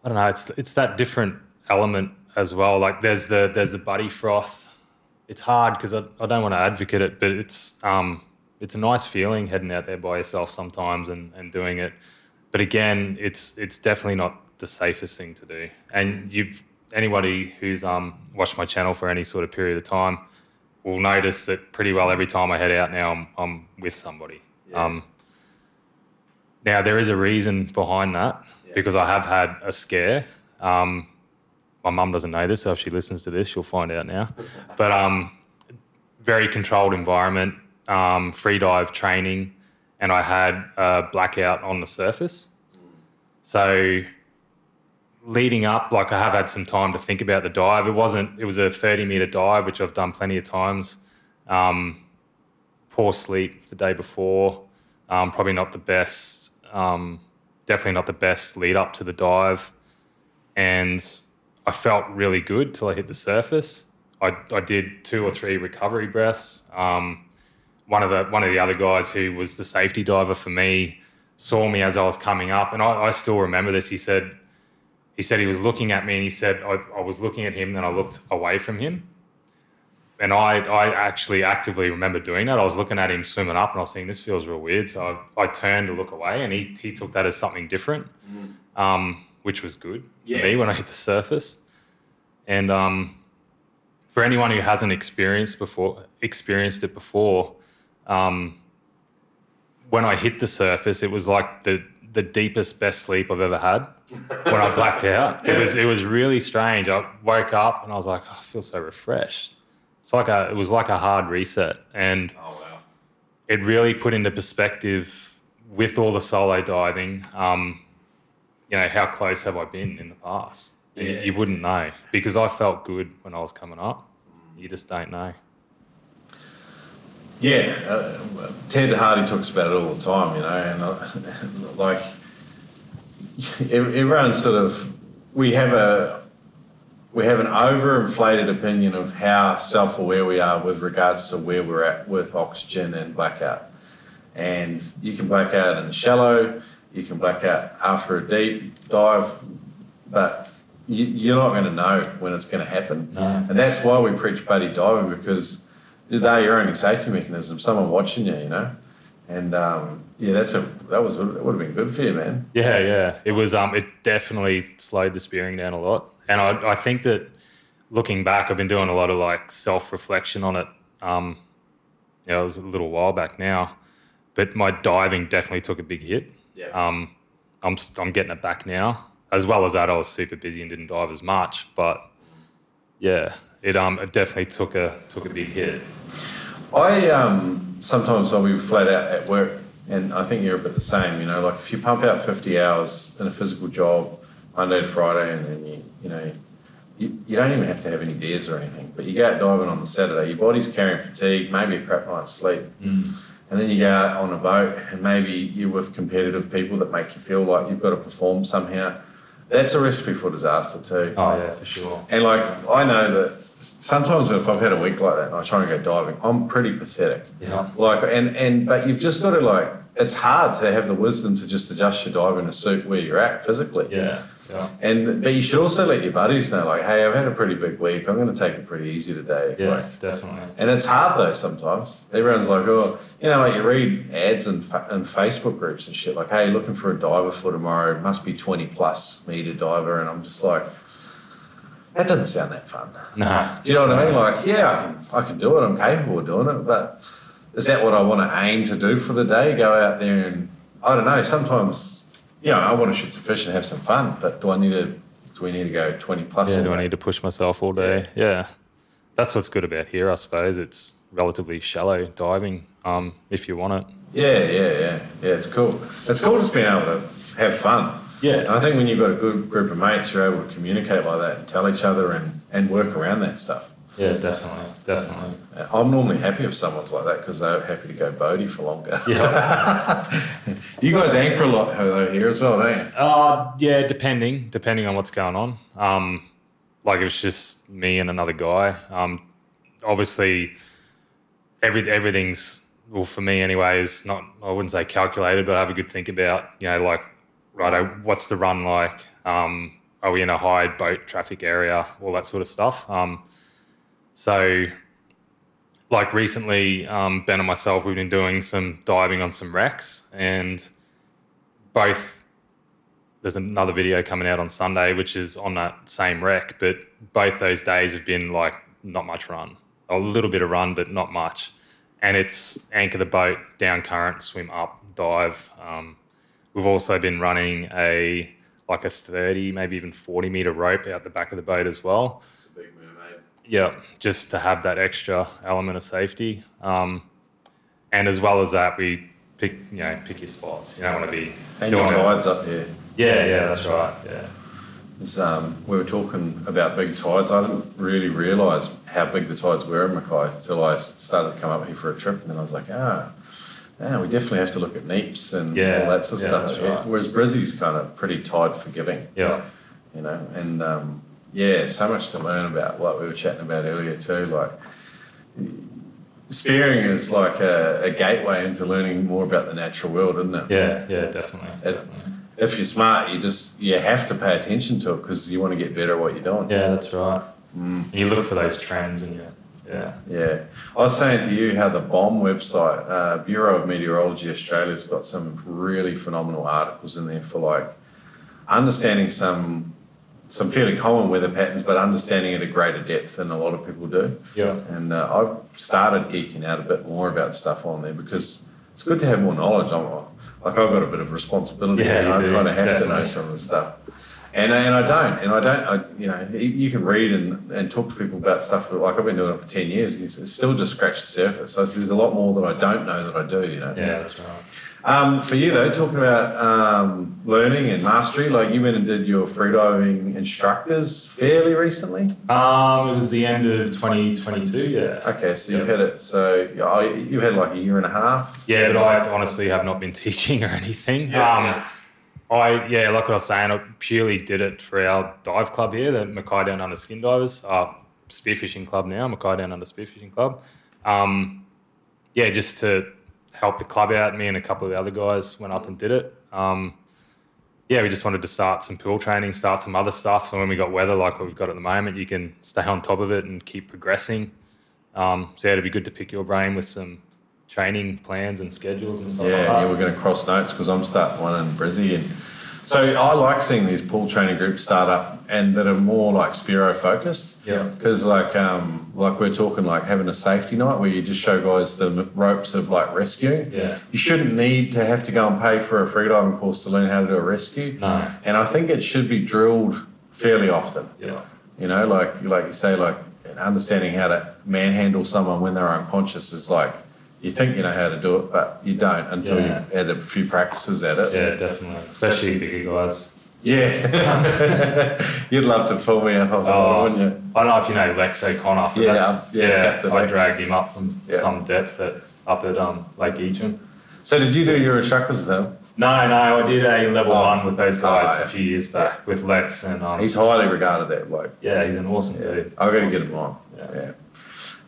I don't know. It's it's that different element as well. Like there's the there's the buddy froth. It's hard because I, I don't want to advocate it, but it's um it's a nice feeling heading out there by yourself sometimes and, and doing it. But again, it's it's definitely not the safest thing to do. And you anybody who's um watched my channel for any sort of period of time will notice that pretty well every time I head out now I'm I'm with somebody. Um now there is a reason behind that because I have had a scare. Um, my mum doesn't know this, so if she listens to this, she'll find out now. But um, very controlled environment, um, free dive training, and I had a blackout on the surface. So leading up, like I have had some time to think about the dive. It wasn't. It was a thirty meter dive, which I've done plenty of times. Um, poor sleep the day before. Um, probably not the best. Um, definitely not the best lead up to the dive, and I felt really good till I hit the surface. I, I did two or three recovery breaths. Um, one of the one of the other guys who was the safety diver for me saw me as I was coming up, and I, I still remember this. He said he said he was looking at me, and he said I, I was looking at him, then I looked away from him. And I, I actually actively remember doing that. I was looking at him swimming up, and I was thinking, "This feels real weird." So I, I turned to look away, and he, he took that as something different, um, which was good for me when I hit the surface. And um, for anyone who hasn't experienced before, experienced it before, um, when I hit the surface, it was like the the deepest, best sleep I've ever had. When I blacked out, it was it was really strange. I woke up and I was like, oh, I feel so refreshed. It's like a it was like a hard reset, and it really put into perspective with all the solo diving. Um, you know, how close have I been in the past? And you- you wouldn't know because I felt good when I was coming up. You just don't know. Yeah, uh, Ted Hardy talks about it all the time, you know, and uh, like ev- everyone sort of we have a we have an overinflated opinion of how self-aware we are with regards to where we're at with oxygen and blackout. And you can black out in the shallow, you can black out after a deep dive, but you, you're not going to know when it's going to happen. And that's why we preach buddy diving because they're your only safety mechanism. Someone watching you, you know. And um, yeah, that's a that was that would have been good for you, man. Yeah, yeah. It was um it definitely slowed the spearing down a lot. And I I think that looking back, I've been doing a lot of like self reflection on it. Um know, it was a little while back now, but my diving definitely took a big hit. Yeah. Um, I'm I'm getting it back now. As well as that, I was super busy and didn't dive as much. But yeah, it um it definitely took a took a big hit. I um, sometimes I'll be flat out at work, and I think you're a bit the same. You know, like if you pump out 50 hours in a physical job Monday to Friday, and then you you know you, you don't even have to have any beers or anything, but you go out diving on the Saturday, your body's carrying fatigue, maybe a crap night's sleep. And then you go out on a boat and maybe you're with competitive people that make you feel like you've got to perform somehow. That's a recipe for disaster too. Oh yeah, for sure. And like I know that sometimes if I've had a week like that and I try and go diving, I'm pretty pathetic. Yeah. Like and and but you've just got to like it's hard to have the wisdom to just adjust your diving to suit where you're at physically. Yeah, yeah, And but you should also let your buddies know, like, hey, I've had a pretty big week. I'm going to take it pretty easy today. yeah, Like, definitely. and it's hard though sometimes. Everyone's like, oh, you know, like you read ads and and Facebook groups and shit, like, hey, looking for a diver for tomorrow. It must be 20 plus meter diver. And I'm just like, that doesn't sound that fun. Nah. Do you know what I mean? Like, yeah, I can, I can do it. I'm capable of doing it. But is that what I want to aim to do for the day? Go out there and, I don't know, sometimes, know, I want to shoot some fish and have some fun. But do I need to, do we need to go 20 plus? Yeah, do I need to push myself all day? Yeah. That's what's good about here, I suppose. It's relatively shallow diving, um, if you want it. Yeah, yeah, yeah, yeah. It's cool. It's cool just being able to have fun. Yeah. And I think when you've got a good group of mates, you're able to communicate like that and tell each other and, and work around that stuff. Yeah, definitely, definitely. I'm normally happy if someone's like that because they're happy to go boaty for longer. Yeah. you guys anchor a lot over here as well, don't you? Uh, yeah, depending, depending on what's going on. Um, like if it's just me and another guy. Um, obviously, every everything's well for me anyway. Is not I wouldn't say calculated, but I have a good think about you know like right, what's the run like? Um, are we in a high boat traffic area? All that sort of stuff. Um, so like recently, um, Ben and myself, we've been doing some diving on some wrecks, and both there's another video coming out on Sunday, which is on that same wreck. But both those days have been like not much run, a little bit of run, but not much. And it's anchor the boat, down current, swim up, dive. Um, we've also been running a like a 30, maybe even 40 meter rope out the back of the boat as well. It's a big mermaid. Yeah, just to have that extra element of safety. Um, and as well as that, we pick you know pick your spots. You don't want to be And doing your it- tides up here. Yeah, yeah, that's right. Yeah. Um, we were talking about big tides. I didn't really realise how big the tides were in Mackay until I started to come up here for a trip, and then I was like, ah, yeah, we definitely have to look at neaps and Yeah, all that sort of yeah, stuff. that's right. Whereas Brizzy's kind of pretty tide forgiving, Yeah. you know, and um, yeah, so much to learn about. Like we were chatting about earlier too, like. Spearing is like a, a gateway into learning more about the natural world, isn't it? Yeah, yeah, definitely. It- definitely. If you're smart, you just you have to pay attention to it because you want to get better at what you're doing. Yeah, that's right. And you look for those trends and you, yeah. Yeah. I was saying to you how the BOM website, uh, Bureau of Meteorology Australia's got some really phenomenal articles in there for like understanding some some fairly common weather patterns, but understanding it at a greater depth than a lot of people do. Yeah. And uh, I've started geeking out a bit more about stuff on there because it's good to have more knowledge. I'm, like I've got a bit of responsibility. Yeah, and I kind of have to know some of the stuff. And, and I don't, and I don't, I, you know, you- can read and, and talk to people about stuff like I've been doing it for 10 years, and it's still just scratched the surface. So there's a lot more that I don't know that I do, you know. Yeah, that's right. Um, for you though, talking about um, learning and mastery, like you went and did your freediving instructors fairly recently. Um, it was the end of 2022, yeah. Okay, so you've Yeah. had it. So oh, you've had like a year and a half. Yeah, but I honestly have not been teaching or anything. Yeah, um. I yeah, like what I was saying, I purely did it for our dive club here, the Mackay Down Under Skin Divers, uh, spearfishing club now, Mackay Down Under Spearfishing Club. Um, yeah, just to help the club out. Me and a couple of the other guys went up and did it. Um, yeah, we just wanted to start some pool training, start some other stuff. So when we got weather like what we've got at the moment, you can stay on top of it and keep progressing. Um, so yeah, it'd be good to pick your brain with some training plans and schedules and stuff Yeah, like that. yeah, we're going to cross notes because I'm starting one in Brizzy, and so I like seeing these pool training groups start up and that are more like Spearo focused. Yeah. Because like um, like we're talking like having a safety night where you just show guys the ropes of like rescuing. Yeah. You shouldn't need to have to go and pay for a freediving course to learn how to do a rescue. No. And I think it should be drilled fairly often. Yeah. You know, like like you say, like understanding how to manhandle someone when they're unconscious is like you think you know how to do it, but you don't until Yeah. you add a few practices at it. Yeah, definitely. Especially bigger guys. Yeah. You'd love to pull me up off the Oh, water, wouldn't you? I don't know if you know Lex O'Connor. but Yeah, um, yeah, I Lex. dragged him up from Yeah. some depth at, up at um, Lake Eacham. So did you do your instructors then? No, no, I did a level Oh. one with those guys Oh, yeah. a few years back with Lex, and um, He's highly regarded that bloke. yeah, he's an awesome dude. I've got to get him on. Yeah. Yeah.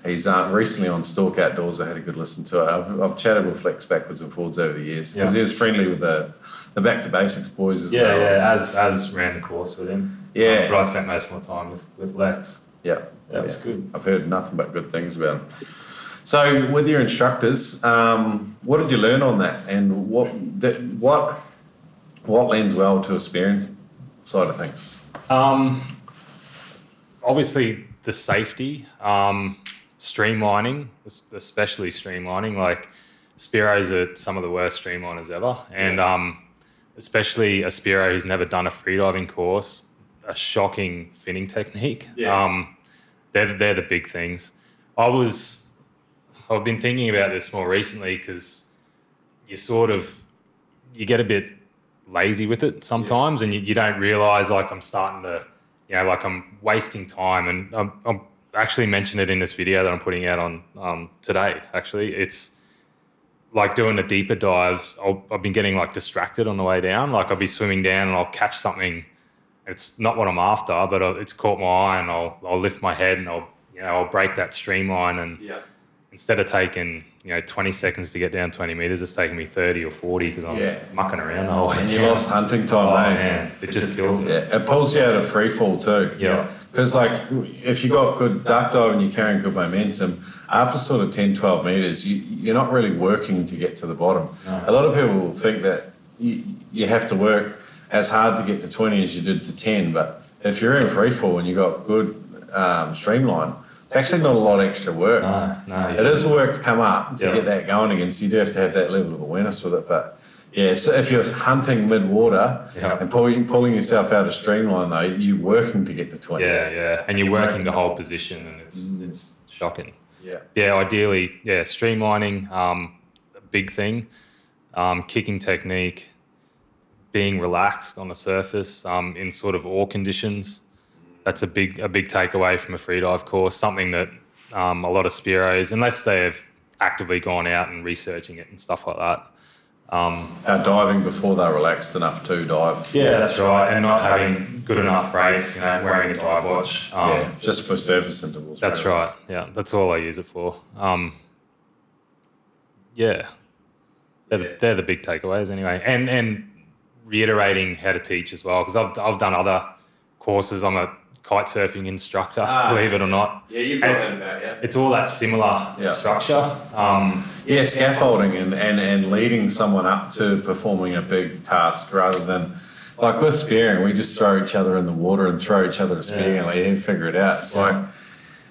He's uh, recently on Stalk Outdoors. I had a good listen to it. I've, I've chatted with Lex backwards and forwards over the years because Yeah. he was friendly with the, the Back to Basics boys as Yeah, well. yeah, as as ran the course with him. Yeah. Um, but I spent most of my time with, with Lex. Yeah. That was Yeah. good. I've heard nothing but good things about him. So, with your instructors, um, what did you learn on that, and what that, what what lends well to experience side of things? Um, obviously, the safety, um, streamlining, especially streamlining. Like Spearos are some of the worst streamliners ever, and um, especially a Spearo who's never done a freediving course, a shocking finning technique. Yeah. Um, they're they're the big things. I was, I've been thinking about this more recently because you sort of you get a bit lazy with it sometimes and you, you don't realize like I'm starting to, you know, like I'm wasting time. And I'm, I'm actually mentioned it in this video that I'm putting out on um, today. Actually, it's like doing the deeper dives. I'll, I've been getting like distracted on the way down. Like I'll be swimming down and I'll catch something. It's not what I'm after, but it's caught my eye and I'll, I'll lift my head and I'll, you know, I'll break that streamline and Yeah. instead of taking you know 20 seconds to get down 20 meters, it's taking me 30 or 40 because I'm Yeah. mucking around the whole way And you lost hunting time, Oh eh? man, it just kills me. Yeah, it pulls you out of free fall too. Yeah. Because, like, if you've got good duck dive and you're carrying good momentum, after sort of 10, 12 meters, you, you're not really working to get to the bottom. A lot of people think that you, you have to work as hard to get to 20 as you did to 10, but if you're in free fall and you've got good um, streamline, it's actually not a lot of extra work. No, no, It is work to come up to Yeah. get that going again, so you do have to have that level of awareness with it. But yeah, so if you're hunting mid water Yeah. and pulling, pulling yourself out of streamline, though, you're working to get the 20. Yeah, yeah, and you're working the whole position, and it's it's shocking. Yeah. Yeah, ideally, yeah, streamlining, um, a big thing. Um, kicking technique, being relaxed on the surface um, in sort of all conditions. That's a big a big takeaway from a freedive course. Something that um, a lot of Spearos, unless they have actively gone out and researching it and stuff like that. They're diving before they're relaxed enough to dive. Yeah, that's right, and not having good enough breaks, you know, wearing a dive watch. Um, Yeah, just for surface intervals. That's really. right. Yeah, that's all I use it for. Um, yeah, they're, The, they're the big takeaways anyway, and and reiterating how to teach as well because I've I've done other courses. I'm a kite surfing instructor, Ah, believe it or not. Yeah, you've got it's, that yeah. it's all that similar Yeah. structure. Um, Yeah, scaffolding and, and, and leading someone up to performing a big task rather than like with spearing, we just throw each other in the water and throw each other a spear Yeah. and let him figure it out. It's Yeah. like,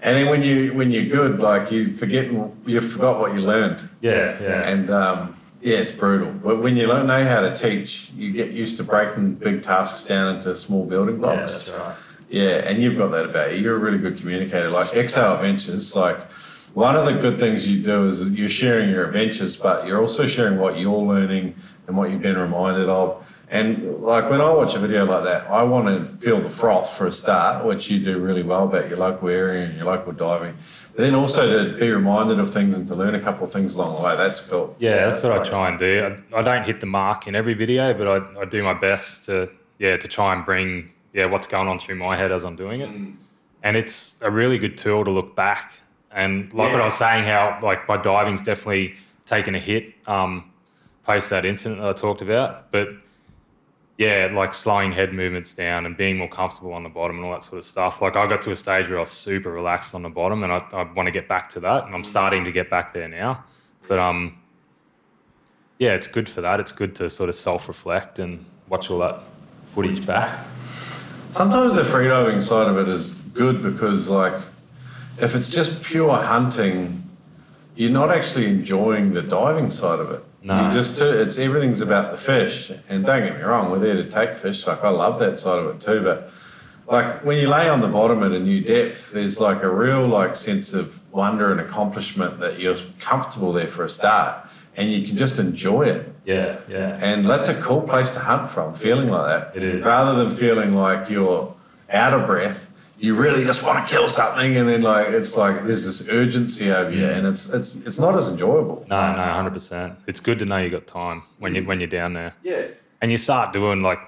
and then when you when you're good, like you forget you forgot what you learned, yeah, yeah, and um, yeah, it's brutal. But when you don't know how to teach, you get used to breaking big tasks down into small building yeah, blocks. that's right. Yeah, and you've got that about you. You're a really good communicator. Like Exhale Adventures, like one of the good things you do is you're sharing your adventures, but you're also sharing what you're learning and what you've been reminded of. And like when I watch a video like that, I want to feel the froth for a start, which you do really well about your local area and your local diving. But then also to be reminded of things and to learn a couple of things along the way. That's cool. Yeah, that's what I try and do. I, I don't hit the mark in every video, but I, I do my best to yeah to try and bring yeah what's going on through my head as I'm doing it. And it's a really good tool to look back and like what I was saying, how like my diving's definitely taken a hit um, post that incident that I talked about, but yeah, like slowing head movements down and being more comfortable on the bottom and all that sort of stuff. Like I got to a stage where I was super relaxed on the bottom, and I, I want to get back to that, and I'm starting to get back there now. But um, yeah, it's good for that. It's good to sort of self-reflect and watch all that footage back. Sometimes the freediving side of it is good because, like, if it's just pure hunting, you're not actually enjoying the diving side of it. No. You just it's everything's about the fish. And don't get me wrong, we're there to take fish. Like I love that side of it too. But like when you lay on the bottom at a new depth, there's like a real like sense of wonder and accomplishment that you're comfortable there for a start, and you can just enjoy it. Yeah, yeah. And that's a cool place to hunt from, feeling like that. It is. Rather than feeling like you're out of breath, you really just want to kill something, and then like it's like there's this urgency over you, and it's it's it's not as enjoyable. No, no, hundred percent. It's good to know you got time when you when you're down there. Yeah. and you start doing like,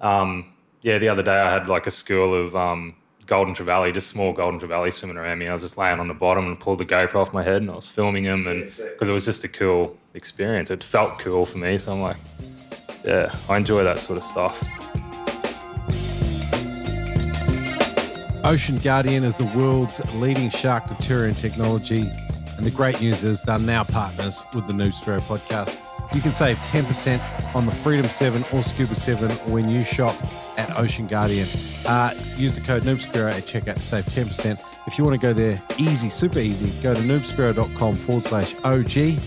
um, yeah. The other day I had like a school of um, golden trevally, just small golden trevally swimming around me. I was just laying on the bottom and pulled the GoPro off my head and I was filming them, and because it was just a cool experience. It felt cool for me, so I'm like, yeah, I enjoy that sort of stuff. Ocean Guardian is the world's leading shark deterrent technology. And the great news is they're now partners with the Noob Spearo podcast. You can save 10% on the Freedom 7 or Scuba 7 when you shop at Ocean Guardian. Uh, use the code Noob Spearo at checkout to save 10%. If you want to go there easy, super easy, go to noobspearo.com forward slash OG.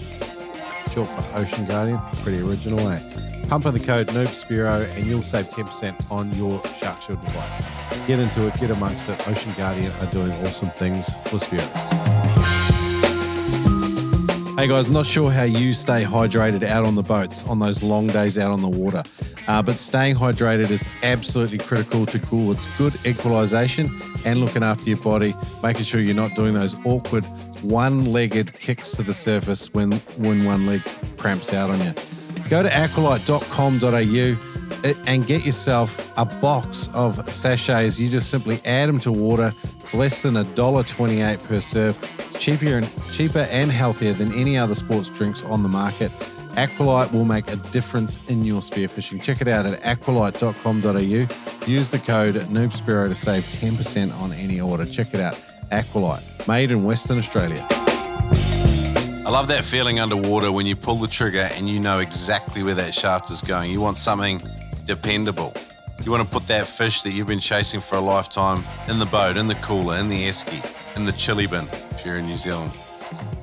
Short for Ocean Guardian. Pretty original, eh? Pump in the code NoobSpearo and you'll save 10% on your Shark Shield device. Get into it, get amongst it. Ocean Guardian are doing awesome things for spearos. Hey guys, not sure how you stay hydrated out on the boats on those long days out on the water, uh, but staying hydrated is absolutely critical to towards good equalization and looking after your body, making sure you're not doing those awkward one-legged kicks to the surface when when one leg cramps out on you. Go to aqualite.com.au and get yourself a box of sachets. You just simply add them to water. It's less than $1.28 per serve. Cheaper and cheaper and healthier than any other sports drinks on the market. Aqualite will make a difference in your spearfishing. Check it out at aqualite.com.au. Use the code NoobSpearo to save 10% on any order. Check it out. Aqualite, made in Western Australia. I love that feeling underwater when you pull the trigger and you know exactly where that shaft is going. You want something dependable. You want to put that fish that you've been chasing for a lifetime in the boat, in the cooler, in the esky, in the chili bin if you're in New Zealand.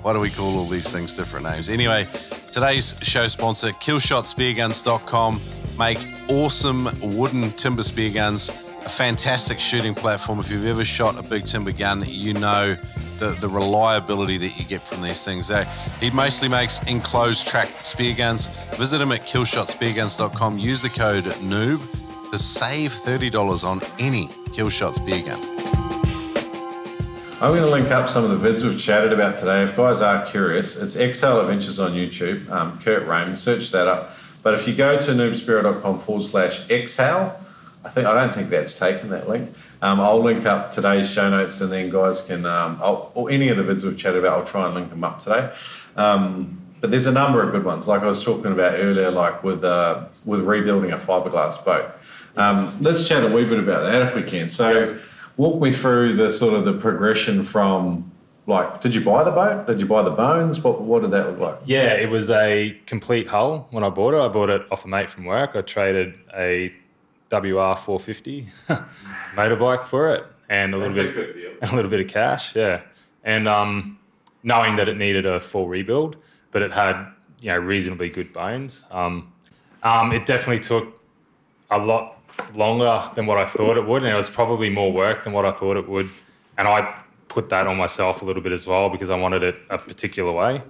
Why do we call all these things different names? Anyway, today's show sponsor, killshotspearguns.com, make awesome wooden timber spear guns, a fantastic shooting platform. If you've ever shot a big timber gun, you know the, the reliability that you get from these things. Uh, he mostly makes enclosed track spear guns. Visit him at killshotspearguns.com. Use the code NOOB to save $30 on any Killshot spear gun. I'm going to link up some of the vids we've chatted about today. If guys are curious, it's Exhale Adventures on YouTube. Um, Kurt Raymond, search that up. But if you go to noobspearo.com forward slash exhale, I think I don't think that's taken that link. Um, I'll link up today's show notes, and then guys can um, or any of the vids we've chatted about. I'll try and link them up today. Um, but there's a number of good ones, like I was talking about earlier, like with uh, with rebuilding a fiberglass boat. Um, let's chat a wee bit about that if we can. So, walk me through the sort of the progression from like, did you buy the boat? Did you buy the bones? What what did that look like? Yeah, it was a complete hull when I bought it. I bought it off a mate from work. I traded a WR 450 motorbike for it and a little That's a bit deal. a little bit of cash, yeah. And um, knowing that it needed a full rebuild, but it had you know reasonably good bones. Um, um, it definitely took a lot longer than what I thought it would, and it was probably more work than what I thought it would. And I put that on myself a little bit as well because I wanted it a particular way.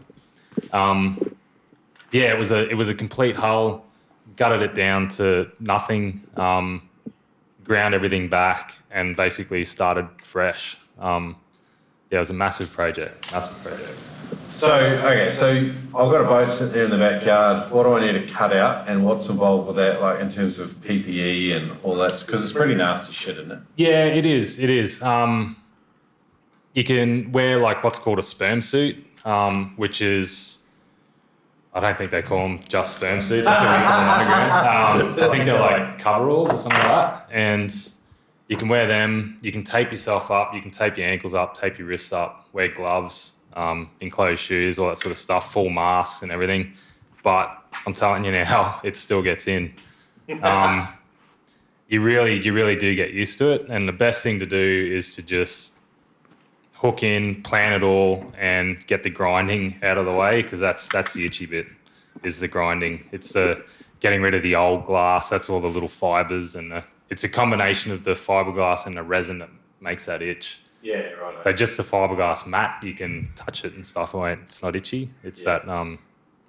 Um, yeah, it was a it was a complete hull. Gutted it down to nothing. Um, ground everything back and basically started fresh. Um, yeah, it was a massive project. Massive project. So okay, so I've got a boat sitting there in the backyard. What do I need to cut out, and what's involved with that, like in terms of PPE and all that? Because it's pretty nasty shit, isn't it? Yeah, it is. It is. Um, you can wear like what's called a sperm suit, um, which is I don't think they call them just sperm suits. That's what we call them underground. Um, I think they're like coveralls or something like that, and you can wear them. You can tape yourself up. You can tape your ankles up, tape your wrists up, wear gloves, um, enclosed shoes, all that sort of stuff, full masks and everything. But I'm telling you now, it still gets in. Um, you really, you really do get used to it. And the best thing to do is to just hook in, plan it all, and get the grinding out of the way because that's that's the itchy bit. Is the grinding? It's the getting rid of the old glass. That's all the little fibers, and the, it's a combination of the fiberglass and the resin that makes that itch. Yeah. So just the fiberglass mat, you can touch it and stuff. It's not itchy. It's Yeah. that um,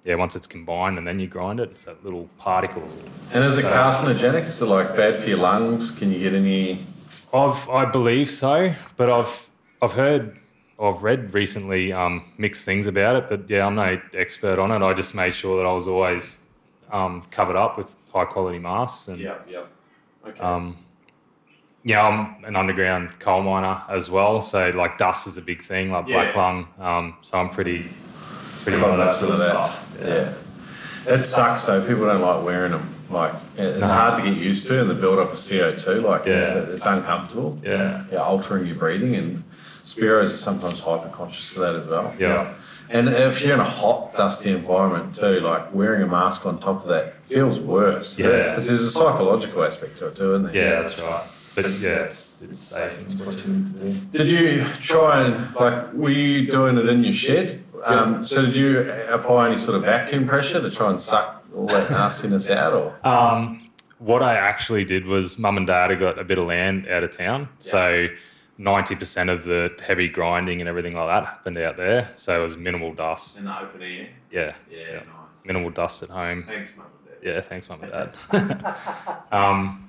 yeah. Once it's combined and then you grind it, it's that little particles. And is it carcinogenic? Is it like bad for your lungs? Can you get any? I've I believe so, but I've I've heard I've read recently um, mixed things about it. But yeah, I'm no expert on it. I just made sure that I was always um, covered up with high quality masks and yeah. Okay. um, yeah, I'm an underground coal miner as well. So like dust is a big thing, like black lung. Um, so I'm pretty pretty on that sort of stuff. Yeah. It sucks though. People don't like wearing them. Like it- it's hard to get used to, and the build up of CO two. Like it's, Yeah. it's uncomfortable. Yeah. Yeah, altering your breathing, and Spearos are sometimes hyper conscious of that as well. Yeah. And if you're in a hot, dusty environment too, like wearing a mask on top of that feels worse. Yeah. There's there's a psychological aspect to it too, isn't there? Yeah, that's right. But yeah, it's it's safe. It's what you need to do. Did you try and like were you doing it in your shed? Um, so did you apply any sort of vacuum pressure to try and suck all that nastiness out, or Um, what I actually did was mum and dad had got a bit of land out of town. So 90% of the heavy grinding and everything like that happened out there. So it was minimal dust. in the open air? Yeah. Yeah, nice. Minimal dust at home. Thanks, mum and dad. Yeah, thanks, mum and dad. um,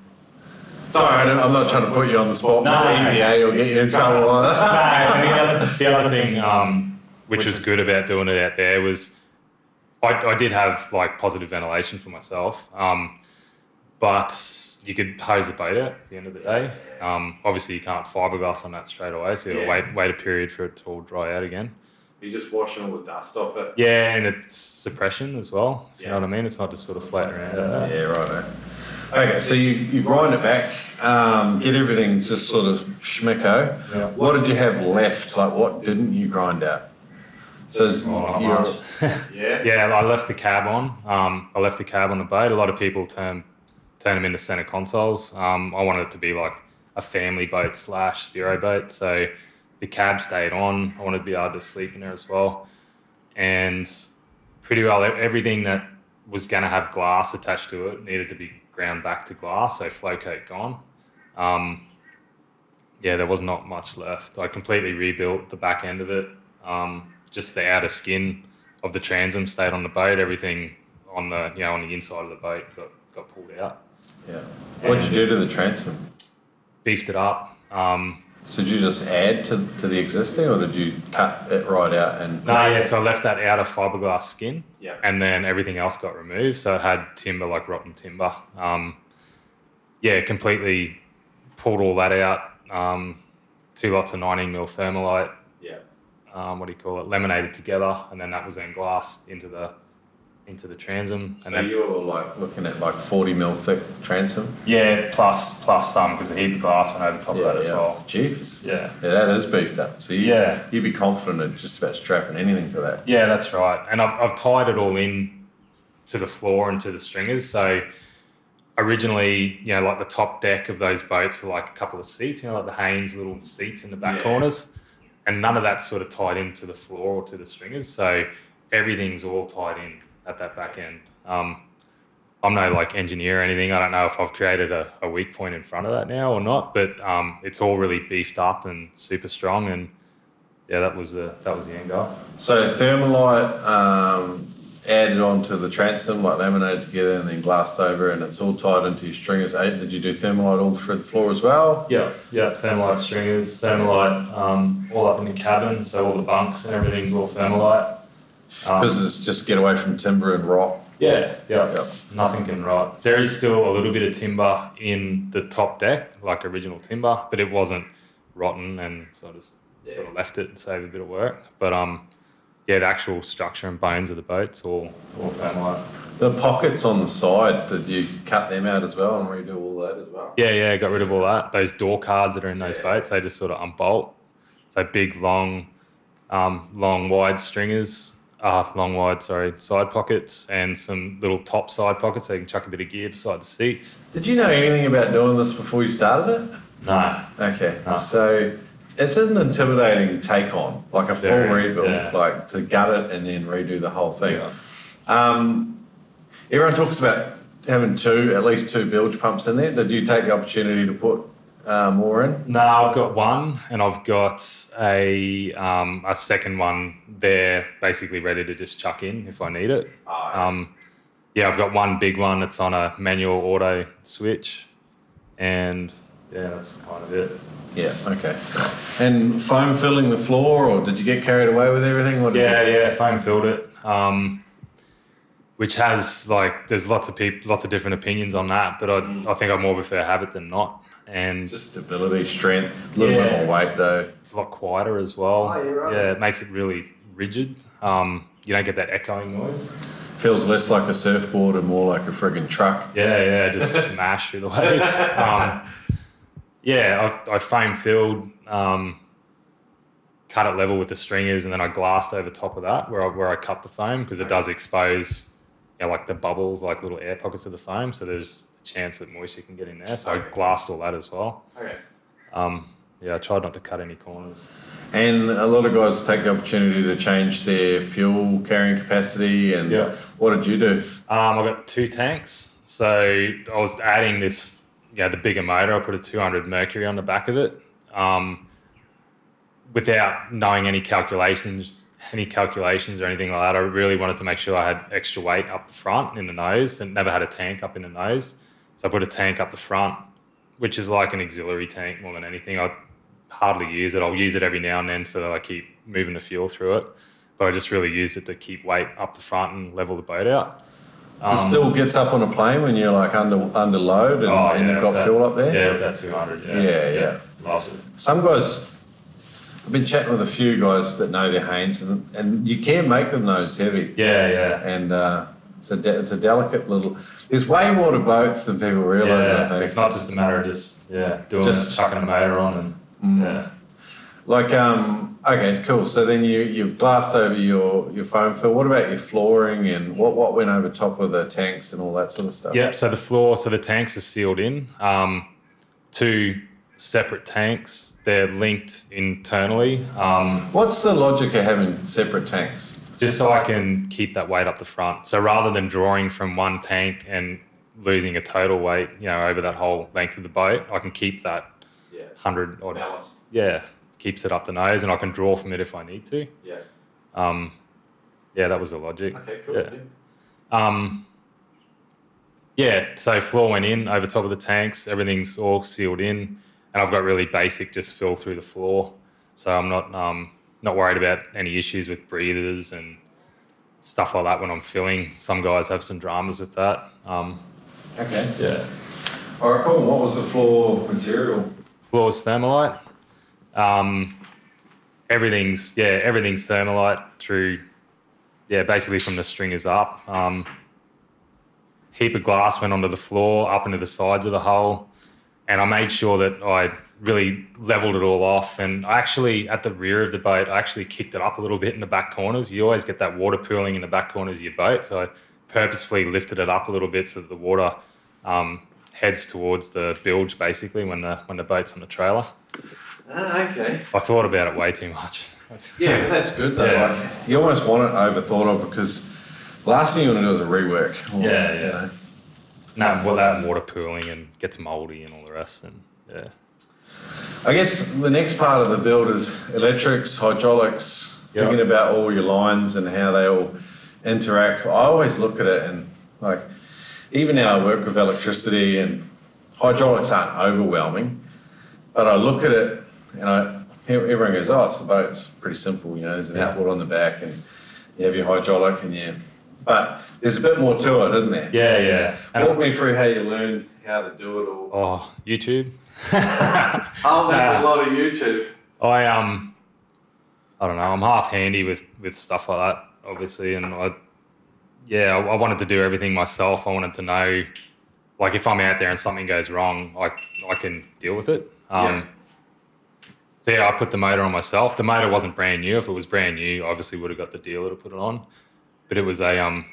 Sorry, I I'm not trying to put you on the spot. No, but no, no. EPA will get you in trouble. no, and the other, the other thing, um, which was good about doing it out there, was I, I did have like positive ventilation for myself, um, but you could hose boat out at the end of the day. Um, obviously, you can't fiberglass on that straight away, so you Yeah. wait wait a period for it to all dry out again. You're just washing all the dust off it. Yeah, and it's suppression as well. If you know what I mean? It's not just sort of floating around. Yeah, right. Okay, so you, you grind it back, um, get everything just sort of schmicko. Yeah. What did you have left? Like, what didn't you grind out? So Oh, not you're- much. yeah. Yeah, I left the cab on. Um, I left the cab on the boat. A lot of people turn turn them into center consoles. Um, I wanted it to be like a family boat slash Spearo boat, so the cab stayed on. I wanted to be able to sleep in there as well, and pretty well everything that was going to have glass attached to it needed to be ground back to glass. So flow coat gone. Um, yeah, there was not much left. I completely rebuilt the back end of it. Um, just the outer skin of the transom stayed on the boat. Everything on the you know on the inside of the boat got, got pulled out. yeah. What did you do to the transom? Beefed it up. Um, So did you just add to, to the existing, or did you cut it right out and? no, yeah, so I left that outer fiberglass skin, Yeah. and then everything else got removed. So it had timber like rotten timber. Um, yeah, completely pulled all that out. Um, two lots of 19 mil thermalite. Yeah. um, what do you call it, laminated together, and then that was then glassed into the into the transom, So and then you were like looking at like 40 mil thick transom. yeah, plus plus some because the heat of glass went over top of that as well. Jeeps. Yeah, Yeah, that is beefed up. So you, Yeah. you'd be confident at just about strapping anything to that. yeah, that's right. And I've I've tied it all in to the floor and to the stringers. So originally, you know, like the top deck of those boats were like a couple of seats, you know, like the Haines little seats in the back Yeah. corners, and none of that's sort of tied into the floor or to the stringers. So everything's all tied in at that back end. Um, I'm no like engineer or anything. I don't know if I've created a, a weak point in front of that now or not, but um, it's all really beefed up and super strong. And yeah, that was the that was the end goal. So thermalite um, added onto the transom, like laminated together and then glassed over, and it's all tied into your stringers. Did you do thermalite all through the floor as well? Yeah, yeah, thermalite stringers, thermalite um, all up in the cabin, so all the bunks and everything's all thermalite. Um, Because it's just get away from timber and rot. yeah, yeah, Yep. nothing can rot. There is still a little bit of timber in the top deck, like original timber, but it wasn't rotten, and so I just sort of left it and saved a bit of work. But um, yeah, the actual structure and bones of the boat's all all thermalite. The pockets on the side, did you cut them out as well and redo all that as well? Yeah, yeah, got rid of all that. Those door cards that are in those Yeah. boats, they just sort of unbolt. So big, long, um, long, wide stringers, uh, long, wide, sorry, side pockets, and some little top side pockets so you can chuck a bit of gear beside the seats. Did you know anything about doing this before you started it? No. Okay, No. so it's an intimidating take on, like a full Very, rebuild, yeah. like to gut it and then redo the whole thing. Yeah. Um, everyone talks about having two, at least two bilge pumps in there. Did you take the opportunity to put uh, more in? No, I've got one, and I've got a um, a second one there, basically ready to just chuck in if I need it. Oh, yeah. Um, yeah, I've got one big one. It's on a manual auto switch, and yeah, that's kind of it. Yeah, okay. And foam filling the floor, or did you get carried away with everything? What Yeah, you- yeah, foam filled it. Um, which has like, there's lots of people, lots of different opinions on that, but I, I think I more prefer have it than not. And Just stability, strength, a little bit more weight though. it's a lot quieter as well. Oh, you're right. Yeah, it makes it really rigid. Um, you don't get that echoing noise. Feels less like a surfboard and more like a friggin' truck. Yeah, yeah, just smash through the waves. Um, yeah, I, I foam filled, um, cut it level with the stringers, and then I glassed over top of that where I, where I cut the foam because it does expose, you know, like the bubbles, like little air pockets of the foam. So there's a chance that moisture can get in there. So I glassed all that as well. Okay. Um, yeah, I tried not to cut any corners. And a lot of guys take the opportunity to change their fuel carrying capacity. And Yeah. what did you do? Um, I got two tanks. So I was adding this, yeah, the bigger motor. I put a 200 Mercury on the back of it, um, without knowing any calculations, any calculations or anything like that. I really wanted to make sure I had extra weight up the front in the nose, and never had a tank up in the nose. So I put a tank up the front, which is like an auxiliary tank more than anything. I hardly use it. I'll use it every now and then so that I keep moving the fuel through it. But I just really use it to keep weight up the front and level the boat out. it still gets up on a plane when you're like under under load and, Oh, and you've got that- fuel up there? Yeah, with that 200. Yeah, Yeah, yeah. It. Some guys, I've been chatting with a few guys that know their Haines, and, and you can make them nose heavy. Yeah, yeah. And uh, it's a de- it's a delicate little. There's way more to boats than people realise. I Yeah, think. it's not just a matter of just yeah doing Just- it, chucking a motor on and yeah. Like um, okay, cool. So then you you've glassed over your your foam fill. What about your flooring and what what went over top of the tanks and all that sort of stuff? Yep. So the floor, so the tanks are sealed in. Um, two separate tanks. They're linked internally. Um, What's the logic of having separate tanks? Just so I can keep that weight up the front. So rather than drawing from one tank and losing a total weight, you know, over that whole length of the boat, I can keep that Yeah. hundred or Ballast. Yeah, keeps it up the nose, and I can draw from it if I need to. Yeah. Um, yeah, that was the logic. Okay. Cool. Yeah. Um, yeah, so floor went in over top of the tanks. Everything's all sealed in, and I've got really basic just fill through the floor. So I'm not um, not worried about any issues with breathers and stuff like that when I'm filling. Some guys have some dramas with that. Um, Okay. yeah, All right. Cool. What was the floor material? floor's thermalite. Um, everything's yeah, everything's thermalite through yeah, basically from the stringers up. Um, heap of glass went onto the floor, up into the sides of the hull, and I made sure that I really leveled it all off. And I actually, at the rear of the boat, I actually kicked it up a little bit in the back corners. You always get that water pooling in the back corners of your boat, so I purposefully lifted it up a little bit so that the water um, heads towards the bilge, basically when the when the boat's on the trailer. Ah, okay. I thought about it way too much. Yeah, that's good though. Yeah. Like, you almost want it overthought of because last thing you want to do is a rework. Or, Yeah, you yeah. know. No, well, that and water pooling and gets mouldy and all the rest, and yeah. I guess the next part of the build is electrics, hydraulics, Yeah. thinking about all your lines and how they all interact. I always look at it and like, even now I work with electricity and hydraulics aren't overwhelming, but I look at it and I everyone goes, oh, it's the boat. It's pretty simple. You know, there's an Yeah. outboard on the back and you have your hydraulic and you. But there's a bit more to it, isn't there? Yeah, yeah. And Walk me through how you learned how to do it all. oh, YouTube. Oh, that's a lot of YouTube. I um, I don't know. I'm half handy with with stuff like that, obviously, and I, yeah, I, I wanted to do everything myself. I wanted to know, like, if I'm out there and something goes wrong, I I can deal with it. Um, Yeah. So yeah, I put the motor on myself. The motor wasn't brand new. If it was brand new, I obviously would have got the dealer to put it on, but it was a um,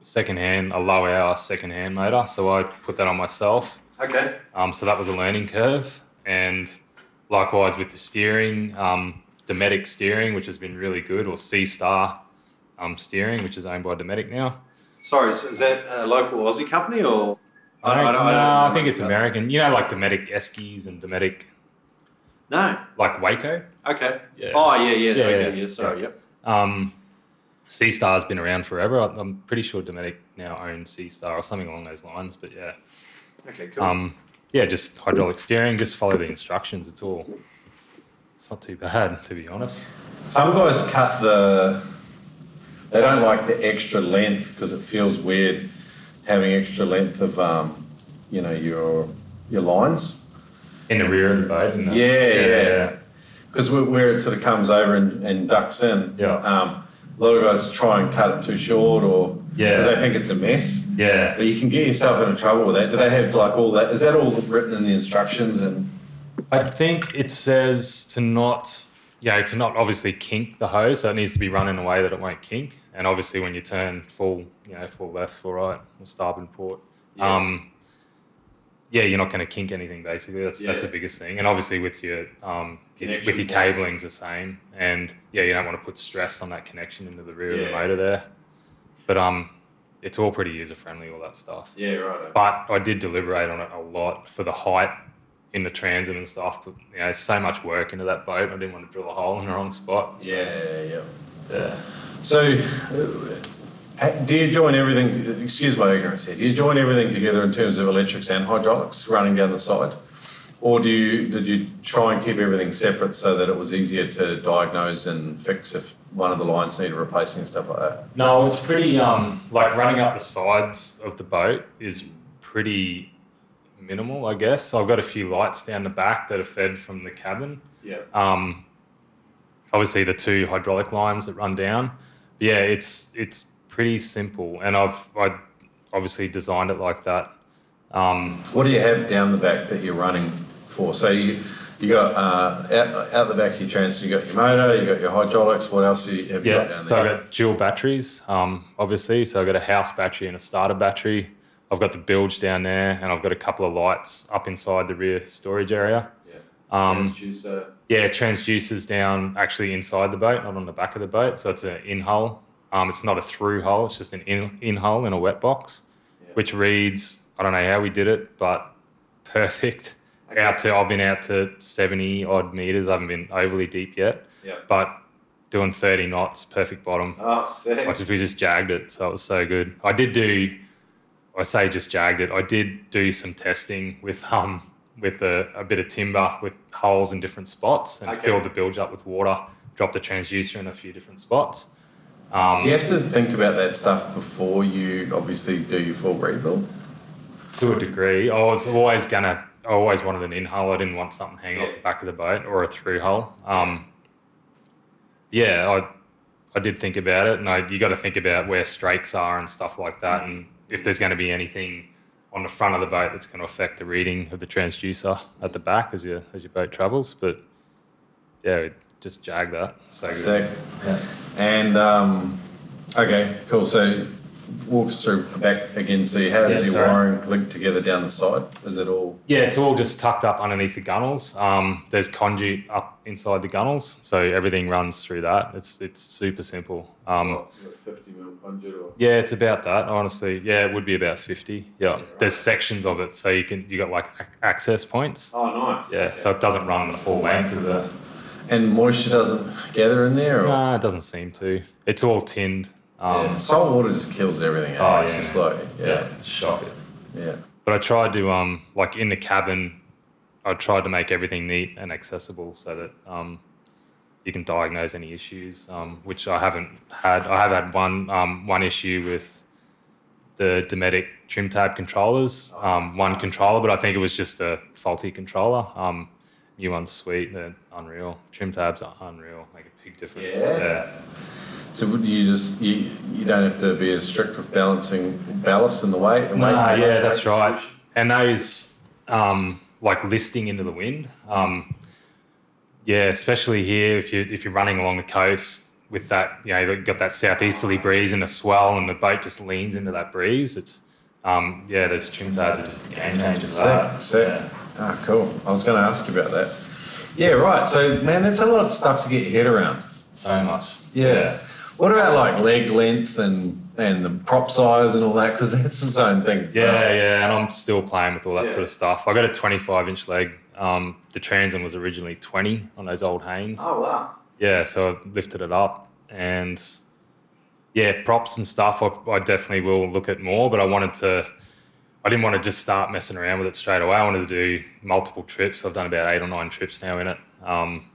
second hand, a low hour second hand motor. So I put that on myself. Okay. Um, so that was a learning curve. And likewise with the steering, um, Dometic steering, which has been really good, or SeaStar um, steering, which is owned by Dometic now. Sorry, is that a local Aussie company or? I don't, I don't- no, I don't I think it's American. You know, like Dometic Eskies and Dometic, No. like Waeco. Okay. Yeah. Oh yeah, yeah, Yeah, okay, yeah, yeah. Sorry. yeah. Yep. Um, SeaStar's been around forever. I'm pretty sure Dometic now owns SeaStar or something along those lines. But yeah, Okay. Cool. um, yeah, just hydraulic steering. Just follow the instructions. It's all. It's not too bad, to be honest. Some guys cut the. They don't like the extra length because it feels weird having extra length of, um, you know, your your lines. In the rear of the boat. the- Yeah, yeah. Because where it sort of comes over and, and ducks in. Yeah. Um, a lot of guys try and cut it too short, or Yeah. because they think it's a mess. Yeah. But you can get yourself into trouble with that. Do they have like all that? Is that all written in the instructions? And I think it says to not, yeah, to not obviously kink the hose. So it needs to be run in a way that it won't kink. And obviously, when you turn full, you know, full left, full right, or starboard port, Yeah. um, yeah, you're not going to kink anything. Basically, that's that's the biggest thing. And obviously, with your um, with your cabling's the same. And yeah, you don't want to put stress on that connection into the rear of the motor there. But um, it's all pretty user friendly, all that stuff. yeah, right. But I did deliberate on it a lot for the height in the transom and stuff. But you know, so much work into that boat. I didn't want to drill a hole in the wrong spot. so, Yeah, yeah. yeah. So, uh, do you join everything? excuse my ignorance here. Do you join everything together in terms of electrics and hydraulics running down the side, or do you did you try and keep everything separate so that it was easier to diagnose and fix if one of the lines needed replacing and stuff like that? No, it's pretty um like running up the sides of the boat is pretty minimal, I guess. I've got a few lights down the back that are fed from the cabin. Yeah. Um, obviously the two hydraulic lines that run down. But yeah, it's it's pretty simple, and I've I obviously designed it like that. Um, What do you have down the back that you're running for? So you you got uh, out, out the back of your transfer, you got your motor, you got your hydraulics. What else you have you got Yeah, down so? I've got dual batteries, um, obviously. So I've got a house battery and a starter battery. I've got the bilge down there, and I've got a couple of lights up inside the rear storage area. yeah. Um, Transducer. yeah, transducers down actually inside the boat, not on the back of the boat. So it's an in hull. Um, it's not a through hull. It's just an in, in hull in a wet box, Yeah. which reads I don't know how we did it, but perfect. Out to I've been out to seventy odd meters. I haven't been overly deep yet, Yeah. but doing thirty knots, perfect bottom. Oh, sick. Like if we just jagged it, so it was so good. I did do, I say just jagged it. I did do some testing with um with a, a bit of timber with holes in different spots and Okay. filled the bilge up with water. Dropped the transducer in a few different spots. Um, Do you have to think about that stuff before you obviously do your full rebuild? to a degree. I was always gonna. I always wanted an in hull. I didn't want something hanging off the back of the boat or a through hull. Um, yeah, I I did think about it, and I, you got to think about where strakes are and stuff like that, and if there's going to be anything on the front of the boat that's going to affect the reading of the transducer at the back as your as your boat travels. But yeah, just jag that. So. Sick. Yeah. And um, okay, cool. So walk us through back again. So how does Yeah, your wiring link together down the side? Is it all? Yeah, it's all just tucked up underneath the gunnels. Um, there's conduit up inside the gunnels, so everything runs through that. It's it's super simple. Um, Fifty mil conduit or? yeah, it's about that. Honestly, yeah, it would be about fifty. Yeah, there's sections of it, so you can you got like access points. Oh, nice. Yeah, so it doesn't run the full length of the. And moisture doesn't gather in there, or Nah, it doesn't seem to. It's all tinned. Um, yeah. salt water just kills everything. Oh, eh? it's yeah. just like yeah, yeah, shock it. yeah. But I tried to um like in the cabin, I tried to make everything neat and accessible so that um you can diagnose any issues, um, which I haven't had. I have had one um, one issue with the Dometic trim tab controllers. Um, one controller, but I think it was just a faulty controller. Um, new one's sweet, they're unreal. Trim tabs are unreal, make a big difference. Yeah. So would you just you, you don't have to be as strict with balancing ballast in the weight. and weight Nah, and yeah, that's right. And those um, like listing into the wind. Um, yeah, especially here if you if you're running along the coast with that, you know, you've got that southeasterly breeze and a swell, and the boat just leans into that breeze. It's um, yeah, those trim tabs are just a game changer. Sick, sick. Yeah. Ah, cool. I was going to ask you about that. Yeah, right. So, man, that's a lot of stuff to get your head around. So much. Yeah. What about like leg length and and the prop size and all that? Because that's its own thing. Yeah, well. yeah, and I'm still playing with all that Yeah. sort of stuff. I got a 25 inch leg. Um, the transom was originally 20 on those old Haines. Oh wow. Yeah, so I lifted it up, and yeah, props and stuff. I, I definitely will look at more, but I wanted to. I didn't want to just start messing around with it straight away. I wanted to do multiple trips. I've done about eight or nine trips now in it. Um,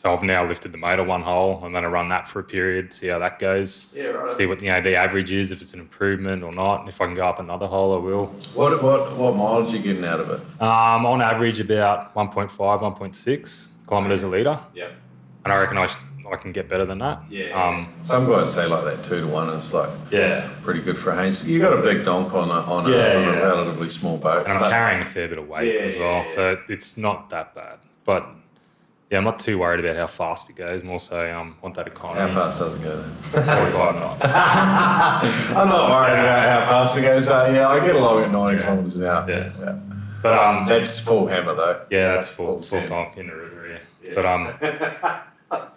so I've now lifted the motor one hole. I'm going to run that for a period, see how that goes. Yeah, right. See what you know the average is, if it's an improvement or not. And if I can go up another hole, I will. What what what mileage are you getting out of it? Um, on average, about 1.5, 1.6 kilometers a liter, Yeah. and I reckon I, sh- I can get better than that. Yeah. Um, Some guys say like that two to one It's like yeah. pretty good for Haines. You got a big donk on a on a, Yeah, on a relatively small boat. and I'm carrying a fair bit of weight Yeah, as yeah, well, yeah. so it's not that bad. But yeah, I'm not too worried about how fast it goes. More so, um, want that economy. How fast does it go 45 knots. I'm not worried about how fast it goes, but yeah, I get along at 90 kilometres an hour. Yeah. yeah. But um, That's full hammer though. yeah, that's full full Full donk in the river. Yeah. But um,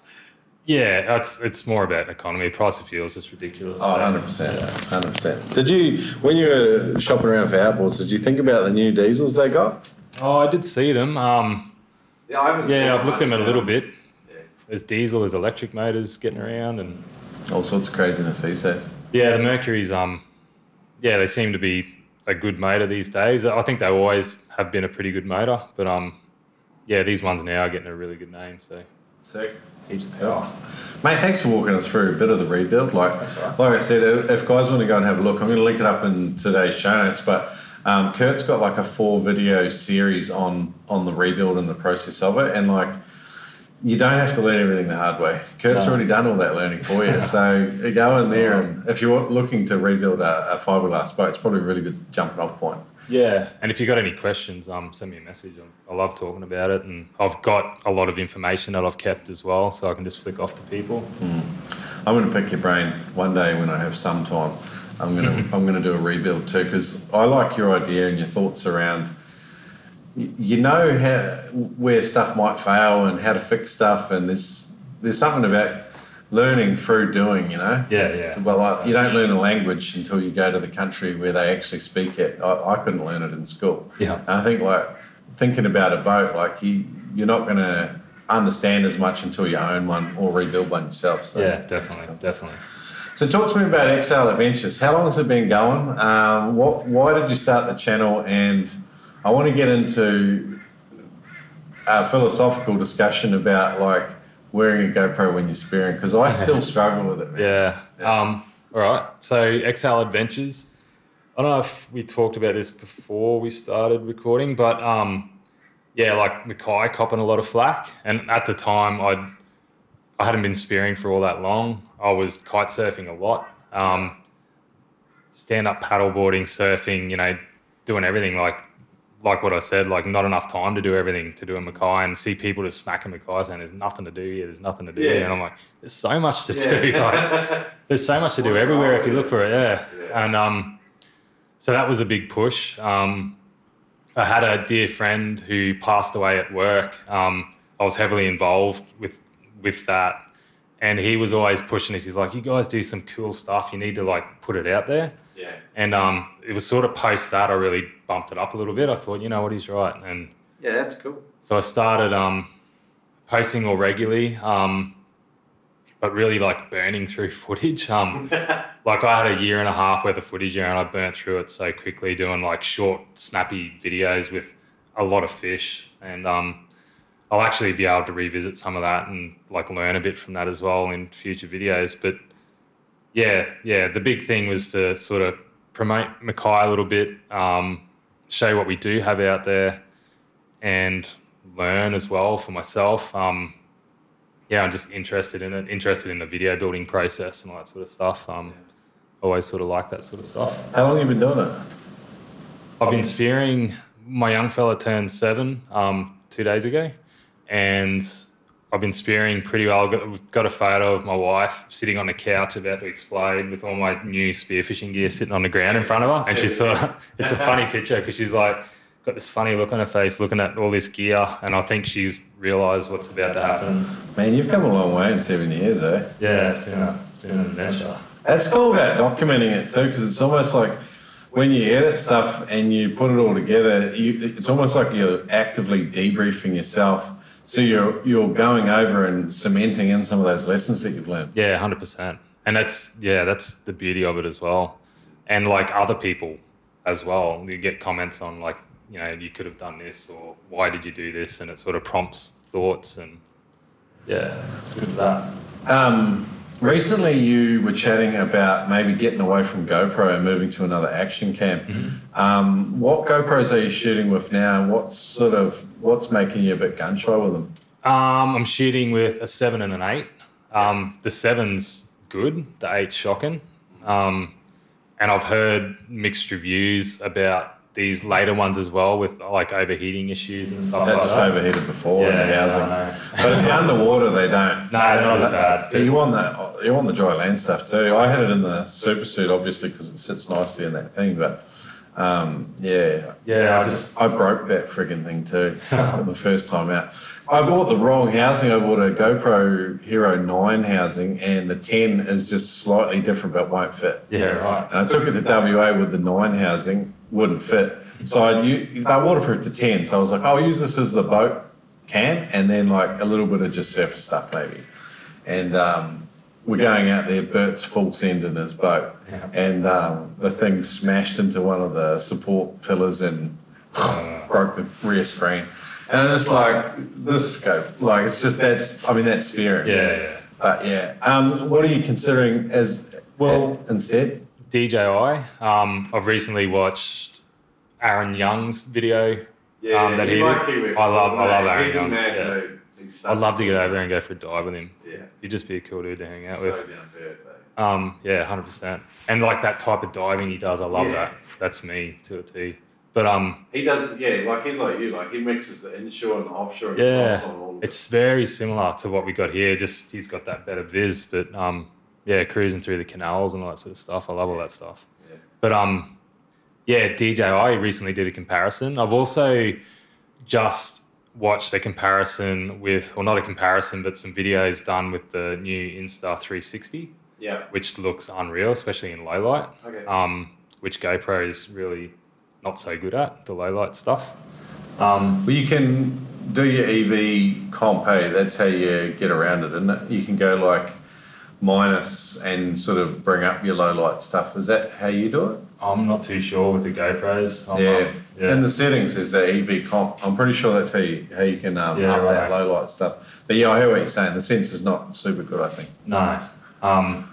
yeah, it's it's more about economy. The price of fuel is just ridiculous. Oh, 100%. 100%. Did you, when you were shopping around for outboards, did you think about the new diesels they got? Oh, I did see them. Um, Yeah, I haven't. yeah, I've looked at them a little bit. There's diesel, there's electric motors getting around, and All sorts of craziness these days. yeah, the Mercury's um, yeah, they seem to be a good motor these days. I think they always have been a pretty good motor, but um, yeah, these ones now are getting a really good name. So Sick. Heaps of power. Mate, thanks for walking us through a bit of the rebuild. Like, like I said, if guys want to go and have a look, I'm going to link it up in today's show notes. But um, Kurt's got like a four video series on on the rebuild and the process of it, and like you don't have to learn everything the hard way. Kurt's No. already done all that learning for you. so go in there, and if you're looking to rebuild a, a fiberglass boat, it's probably a really good jumping off point. yeah, and if you've got any questions, um, send me a message. I- I love talking about it, and I've got a lot of information that I've kept as well, so I can just flick off to people. I'm going to pick your brain one day when I have some time. I'm going to I'm going to do a rebuild too because I like your idea and your thoughts around. You know how where stuff might fail and how to fix stuff, and there's there's something about learning through doing. You know. Yeah, yeah. So, but like you don't learn a language until you go to the country where they actually speak it. I, I couldn't learn it in school. Yeah. And I think like thinking about a boat, like you you're not going to understand as much until you own one or rebuild one yourself. So Yeah, definitely, definitely. So talk to me about Exhale Adventures. How long has it been going? Um, what? Why did you start the channel? And I want to get into a philosophical discussion about like wearing a GoPro when you're spearing because I still struggle with it. Man. Yeah. Um, all right. So Exhale Adventures. I don't know if we talked about this before we started recording, but um, yeah, like Mackay copping a lot of flack, and at the time I'd I hadn't been spearing for all that long. I was kite surfing a lot, um, stand up paddleboarding, surfing, you know, doing everything like like what I said, like not enough time to do everything to do a Mackay and see people just smacking Mackay saying there's nothing to do here, there's nothing to do here. And I'm like, there's so much to do. Like, there's so much to do everywhere if you look for it. Yeah. And um, so that was a big push. Um, I had a dear friend who passed away at work. Um, I was heavily involved with with that, and he was always pushing us. He's like, "You guys do some cool stuff. You need to like put it out there." Yeah. And um, it was sort of post that I really bumped it up a little bit. I thought, you know what, he's right. And Yeah, that's cool. so I started um, posting more regularly, um, but really like burning through footage. Um, like I had a year and a half worth of footage here, and I burnt through it so quickly doing like short, snappy videos with a lot of fish. And um, I'll actually be able to revisit some of that and like learn a bit from that as well in future videos. But yeah, yeah, the big thing was to sort of promote Mackay a little bit, um, show what we do have out there, and learn as well for myself. Um, yeah, I'm just interested in it, interested in the video building process and all that sort of stuff. Um, Always sort of like that sort of stuff. How long have you been doing it? I've been spearing. My young fella turned seven um, two days ago, and I've been spearing pretty well. I've got, got a photo of my wife sitting on the couch about to explode with all my new spearfishing gear sitting on the ground in front of her, and she's sort of. It's a funny picture because she's like, got this funny look on her face looking at all this gear, and I think she's realised what's about to happen. Man, you've come a long way in seven years, eh? Yeah, it's been a, it's been an adventure. That's cool about documenting it too, because it's almost like when you edit stuff and you put it all together, you, it's almost like you're actively debriefing yourself. So you're you're going over and cementing in some of those lessons that you've learned. Yeah, hundred percent. And that's yeah, that's the beauty of it as well. And like other people as well, you get comments on like you know you could have done this or why did you do this, and it sort of prompts thoughts and yeah, it's good for that. Um, recently, you were chatting about maybe getting away from GoPro and moving to another action cam. Um, what GoPros are you shooting with now, and what's sort of what's making you a bit gun shy with them? Um, I'm shooting with a seven and an eight. Um, the seven's good, the eight's shocking. Um, and I've heard mixed reviews about these later ones as well with like overheating issues and stuff That like just that. overheated before in the housing. But if you're underwater, they don't. No, not as bad. But you want that. You want the dry land stuff too. I had it in the super suit, obviously, because it sits nicely in that thing. But um, yeah, Yeah, I just I broke that frigging thing too on the first time out. I bought the wrong housing. I bought a GoPro Hero 9 housing, and the 10 is just slightly different but won't fit. yeah right. And I took it to WA with the 9 housing, wouldn't fit. So I u- they waterproofed the 10. So I was like, I'll use this as the boat cam and then like a little bit of just surface stuff maybe. And um, we're going out there, Bert's full send in his boat. Yeah. And um, the thing smashed into one of the support pillars and broke the rear screen. And I'm just like, this scope, like it's just that's, I mean, that's sparing. Yeah, yeah. But yeah, um, what are you considering as Well- instead? DJI. Um, I've recently watched Aaron Young's video. um, that he did. I love, I love Aaron Young. yeah. I'd love to get over there and go for a dive with him. Yeah. He'd just be a cool dude to hang out with. Um, yeah, hundred percent. And like that type of diving he does, I love Yeah. that. That's me to a T. But um, He does, yeah, like he's like you, like he mixes the inshore and the offshore. Yeah, pops on all of it's very similar to what we got here. Just he's got that better viz, but um, yeah, cruising through the canals and all that sort of stuff. I love all that stuff. Yeah. But um, yeah, DJI recently did a comparison. I've also just watched a comparison with, or not a comparison, but some videos done with the new Insta 360, Yeah. which looks unreal, especially in low light. Okay. Um, which GoPro is really not so good at the low light stuff. Um, Well, you can do your EV comp, hey, that's how you get around it, isn't it? You can go like minus and sort of bring up your low light stuff. Is that how you do it? I'm not too sure with the GoPros. I'm, yeah. um, yeah. In the settings, there's that EV comp. I'm pretty sure that's how you how you can um, Yeah, up that low light stuff. But yeah, I hear what you're saying. The sensor's not super good, I think. No. Um,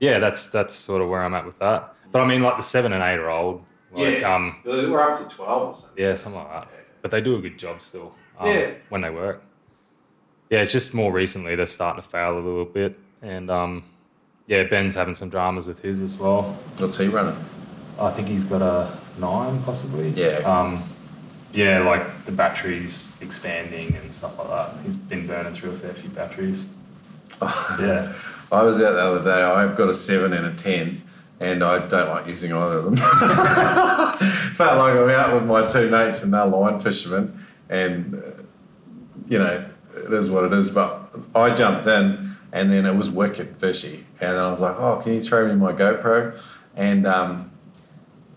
yeah, that's that's sort of where I'm at with that. But I mean, like the seven and eight are old. Like, Yeah. um, We're up to 12 or something. yeah, something like that. But they do a good job still. Um, Yeah. When they work. Yeah, it's just more recently they're starting to fail a little bit, and um, yeah, Ben's having some dramas with his as well. What's he running? I think he's got a nine, possibly. Yeah. Um, yeah, like the batteries expanding and stuff like that. He's been burning through a fair few batteries. yeah. I was out the other day. I've got a seven and a ten, and I don't like using either of them. Felt like I'm out with my two mates and they're line fishermen, and uh, you know it is what it is. But I jumped in, and then it was wicked fishy, and I was like, "Oh, can you throw me my GoPro?" And um,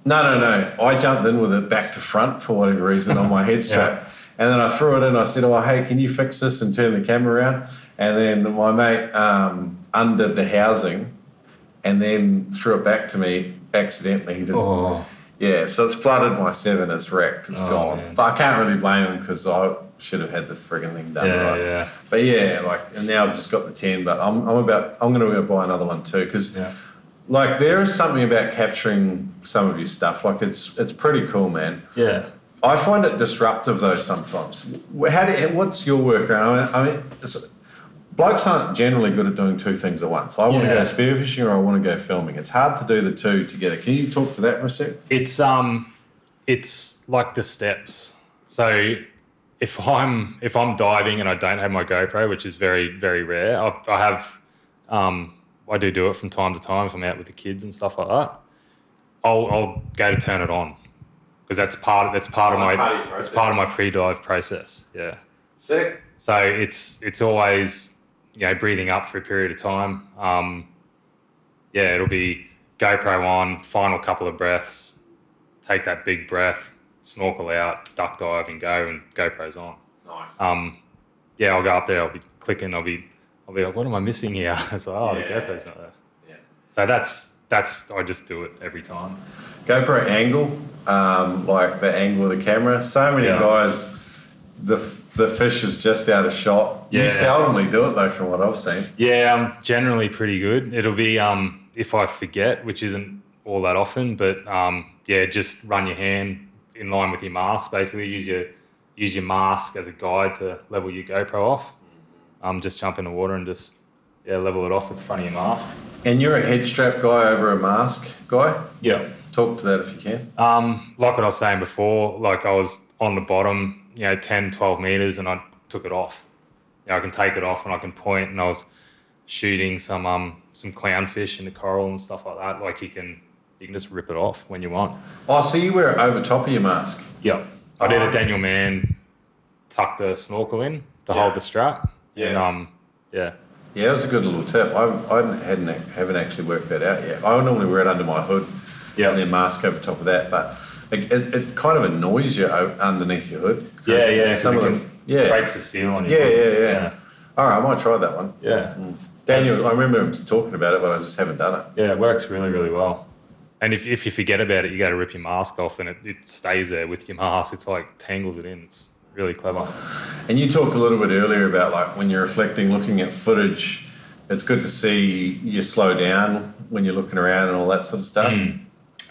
no, no, no. I jumped in with it back to front for whatever reason on my head strap. And then I threw it in. I said, "Oh, hey, can you fix this and turn the camera around?" And then my mate um, undid the housing, and then threw it back to me accidentally. He didn't. Oh. Yeah, so it's flooded my seven. It's wrecked. It's Oh, gone. man. But I can't really blame him because I should have had the frigging thing done Yeah, right. yeah. But yeah, like, and now I've just got the ten. But I'm, I'm about. I'm going to go buy another one too because Yeah. like there is something about capturing some of your stuff. Like it's it's pretty cool, man. Yeah. I find it disruptive though sometimes. How do what's your workaround? I mean, I mean it's, blokes aren't generally good at doing two things at once. I want to go spearfishing or I want to go filming. It's hard to do the two together. Can you talk to that for a sec? It's um, it's like the steps. So if I'm if I'm diving and I don't have my GoPro, which is very very rare, I, I have um, I do do it from time to time if I'm out with the kids and stuff like that. I'll I'll go to turn it on because that's part that's part of Oh, my that's part of process. part of my pre-dive process. Yeah. Sick. So it's it's always you know breathing up for a period of time. Um, yeah, it'll be GoPro on, final couple of breaths, take that big breath, snorkel out, duck dive, and go, and GoPro's on. Nice. Um, yeah, I'll go up there. I'll be clicking. I'll be I'll be like, what am I missing here? It's like, oh, the GoPro's not there. Yeah. So that's that's I just do it every time. GoPro angle, um, like the angle of the camera. So many Yeah. guys, the the fish is just out of shot. You seldomly do it though, from what I've seen. Yeah, I'm generally pretty good. It'll be um, if I forget, which isn't all that often, but um, yeah, just run your hand in line with your mask. Basically, use your use your mask as a guide to level your GoPro off. Um, just jump in the water and just yeah level it off with the front of your mask. And you're a head strap guy over a mask guy. Yeah. Talk to that if you can. Um, like what I was saying before, like I was on the bottom, you know, 10, 12 meters and I took it off. You know, I can take it off and I can point and I was shooting some um some clownfish in the coral and stuff like that. Like you can you can just rip it off when you want. Oh, so you wear it over top of your mask. Yep. I did Oh. a Daniel Mann tuck the snorkel in to Yeah. hold the strap. And Yeah. um yeah. Yeah, that was a good little tip. I, I hadn't haven't actually worked that out yet. I normally wear it under my hood Yeah. and then mask over top of that, but it, it, it kind of annoys you underneath your hood. Yeah, yeah. Some of them, yeah, breaks the seal on you. yeah, yeah, yeah, All right, I might try that one. Yeah. Daniel, I remember him talking about it, but I just haven't done it. Yeah, it works really, really well. And if, if you forget about it, you got to rip your mask off and it, it stays there with your mask. It's like tangles it in. It's really clever. And you talked a little bit earlier about like when you're reflecting, looking at footage. It's good to see you slow down when you're looking around and all that sort of stuff.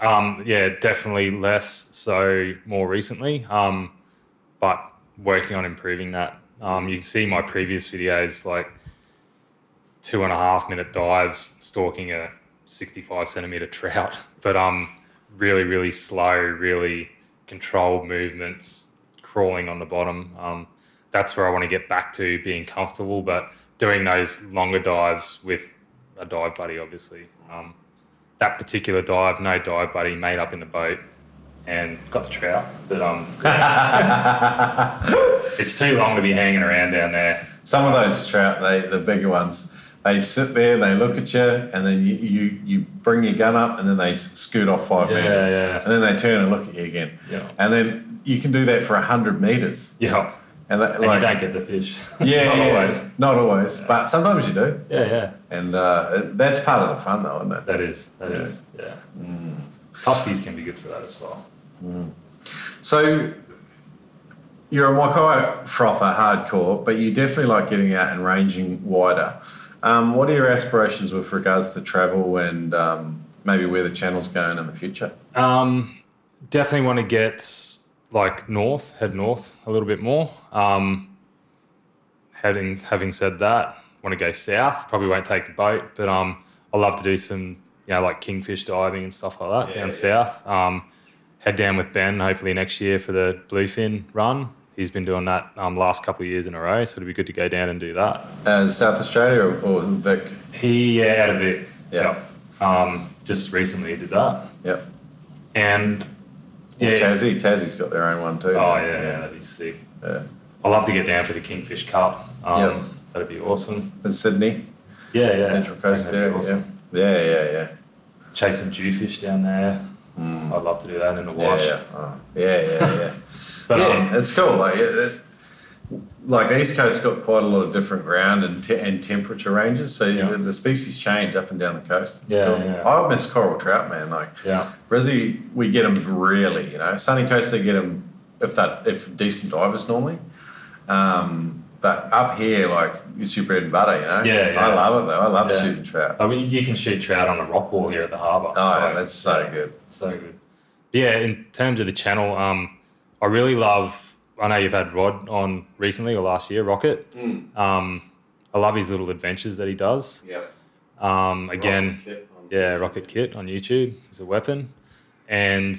Um, yeah, definitely less so more recently, um, but working on improving that. Um, you can see my previous videos, like two and a half minute dives stalking a 65 centimeter trout, but um, really, really slow, really controlled movements, crawling on the bottom. Um, that's where I want to get back to being comfortable, but doing those longer dives with a dive buddy, obviously. Um, that particular dive, no dive buddy, made up in the boat and got the trout. But um, it's too long to be hanging around down there. Some of those trout, they the bigger ones, they sit there, they look at you, and then you you, you bring your gun up, and then they scoot off five Yeah, meters, yeah. and then they turn and look at you again, Yeah. and then you can do that for hundred meters, Yeah, and, that, and like, you don't get the fish. yeah, Not yeah, always. not always, but sometimes you do, Yeah, yeah, and uh, that's part of the fun, though, isn't it? that is, that is, yeah. Tuskies can be good for that as well. So you're a Mackay frother hardcore, but you definitely like getting out and ranging wider. Um, what are your aspirations with regards to travel and um, maybe where the channel's going in the future? Um, definitely want to get like north, head north a little bit more. Um, having having said that, want to go south. Probably won't take the boat, but um, I love to do some you know like kingfish diving and stuff like that Yeah, down yeah. south. Um, head down with Ben hopefully next year for the bluefin run. He's been doing that um, last couple of years in a row, so it'd be good to go down and do that. Uh, South Australia or, or Vic? He yeah, out of Vic. Yeah. Um, just recently did that, Yep. and Yeah. yeah, Tassie. Tassie's got their own one too. Oh yeah, yeah, that'd be sick. yeah. I love to get down for the Kingfish Cup. Um, Yep. That'd be awesome. In Sydney, Yeah, yeah. Central Coast area. awesome. Yeah. yeah, yeah, yeah. Chase some jewfish down there. I'd love to do that in the Hmm. Yeah, wash. yeah, oh, yeah, yeah, yeah. But yeah, um, it's cool. Like, it, it, like the East Coast got quite a lot of different ground and, te- and temperature ranges, so Yeah. the, the species change up and down the coast. It's Yeah, cool. yeah. I miss coral trout, man. Like yeah, Brizzy, we get them rarely. You know, Sunny Coast they get them if that if decent divers normally. Um, but up here, like it's your bread and butter. You know. Yeah, yeah. I love it though. I love Yeah. shooting trout. I mean, you can shoot trout on a rock wall here at the harbour. Oh, yeah, that's so good. so good. Yeah, in terms of the channel, um, I really love. I know you've had Rod on recently or last year, Rocket. Um, I love his little adventures that he does. Yeah. Um, again, Yeah, Rocket Kit on YouTube is a weapon. And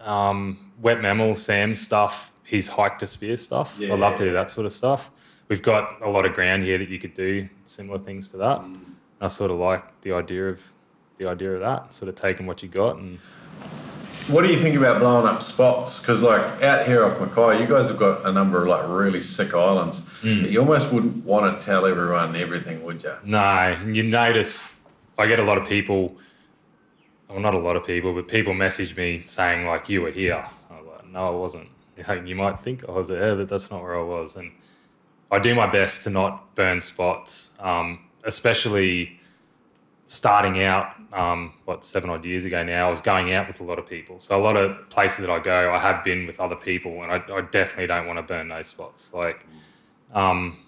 um, Wet Mammal, Sam stuff, his hike to spear stuff. Yeah, I love to do that sort of stuff. We've got a lot of ground here that you could do similar things to that. Mm. I sort of like the idea of the idea of that, sort of taking what you got and What do you think about blowing up spots? Because like out here off Mackay, you guys have got a number of like really sick islands. But you almost wouldn't want to tell everyone everything, would you? No, you notice I get a lot of people, well, not a lot of people, but people message me saying like, "You were here." I'm like, "No, I wasn't." You, you might think I was there, but that's not where I was. And I do my best to not burn spots, um, especially starting out. Um, what seven odd years ago now, I was going out with a lot of people. So a lot of places that I go, I have been with other people, and I, I definitely don't want to burn those spots. Like. Um,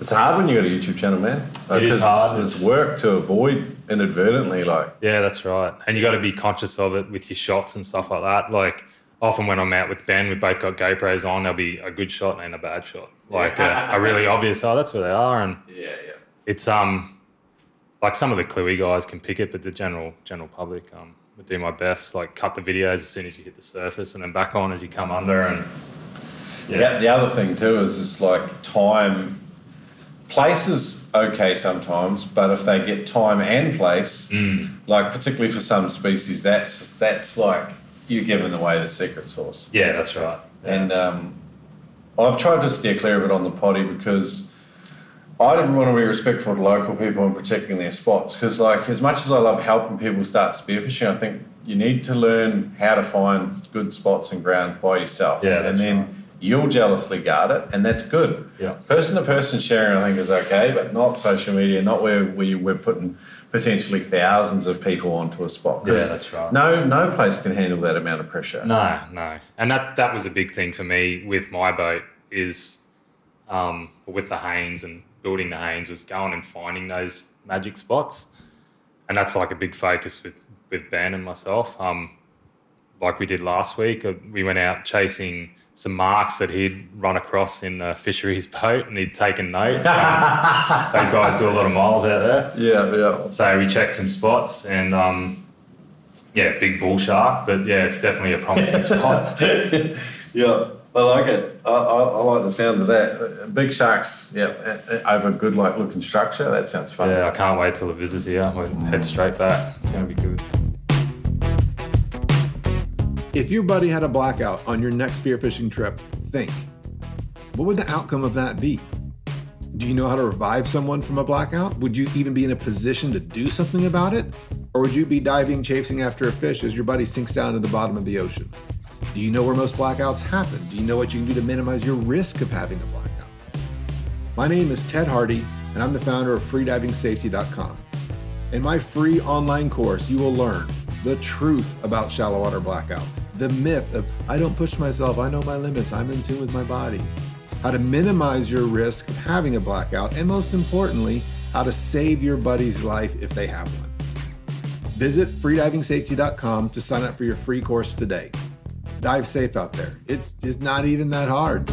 It's hard when you got a YouTube channel, man. Like, It is hard. It's, it's work to avoid inadvertently. Like, Yeah, that's right. And you got to be conscious of it with your shots and stuff like that. Like often when I'm out with Ben, we both got GoPros on. There'll be a good shot and a bad shot, like a, a really obvious. Oh, that's where they are, and yeah, yeah. it's um like some of the cluey guys can pick it, but the general general public um would do my best. Like cut the videos as soon as you hit the surface, and then back on as you come under. And Yeah. The other thing too is it's like time. Place is okay sometimes, but if they get time and place, Mm. like particularly for some species, that's that's like you're giving away the secret sauce. yeah, that's right. And um, I've tried to steer clear of it on the potty because I don't want to be respectful to local people and protecting their spots. Because, like, as much as I love helping people start spearfishing, I think you need to learn how to find good spots and ground by yourself. Yeah, and then right. you'll jealously guard it, and that's good. Yeah. Person to person sharing, I think, is okay, but not social media, not where we, we're putting potentially thousands of people onto a spot. Yeah, that's right. No, no place can handle that amount of pressure. No, no, and that that was a big thing for me with my boat is, um, with the Haines and building the Haines was going and finding those magic spots, and that's like a big focus with with Ben and myself. Um, like we did last week, uh, we went out chasing some marks that he'd run across in the fisheries boat, and he'd taken note. Um, those guys do a lot of miles out there. Yeah, yeah. So we checked some spots and um, yeah, big bull shark, but yeah, it's definitely a promising spot. Yeah, I like it. I, I, I like the sound of that. Big sharks, yeah, uh, over good like looking structure. That sounds fun. Yeah, I can't wait till the visit's here. We'll head straight back. It's gonna be good. If your buddy had a blackout on your next spearfishing trip, think what would the outcome of that be? Do you know how to revive someone from a blackout? Would you even be in a position to do something about it? Or would you be diving, chasing after a fish as your buddy sinks down to the bottom of the ocean? Do you know where most blackouts happen? Do you know what you can do to minimize your risk of having a blackout? My name is Ted Harty, and I'm the founder of freedivingsafety.com. In my free online course, you will learn the truth about shallow water blackout, the myth of I don't push myself, I know my limits, I'm in tune with my body, how to minimize your risk of having a blackout, and most importantly, how to save your buddy's life if they have one. Visit freedivingsafety.com to sign up for your free course today. Dive safe out there. It's, it's not even that hard.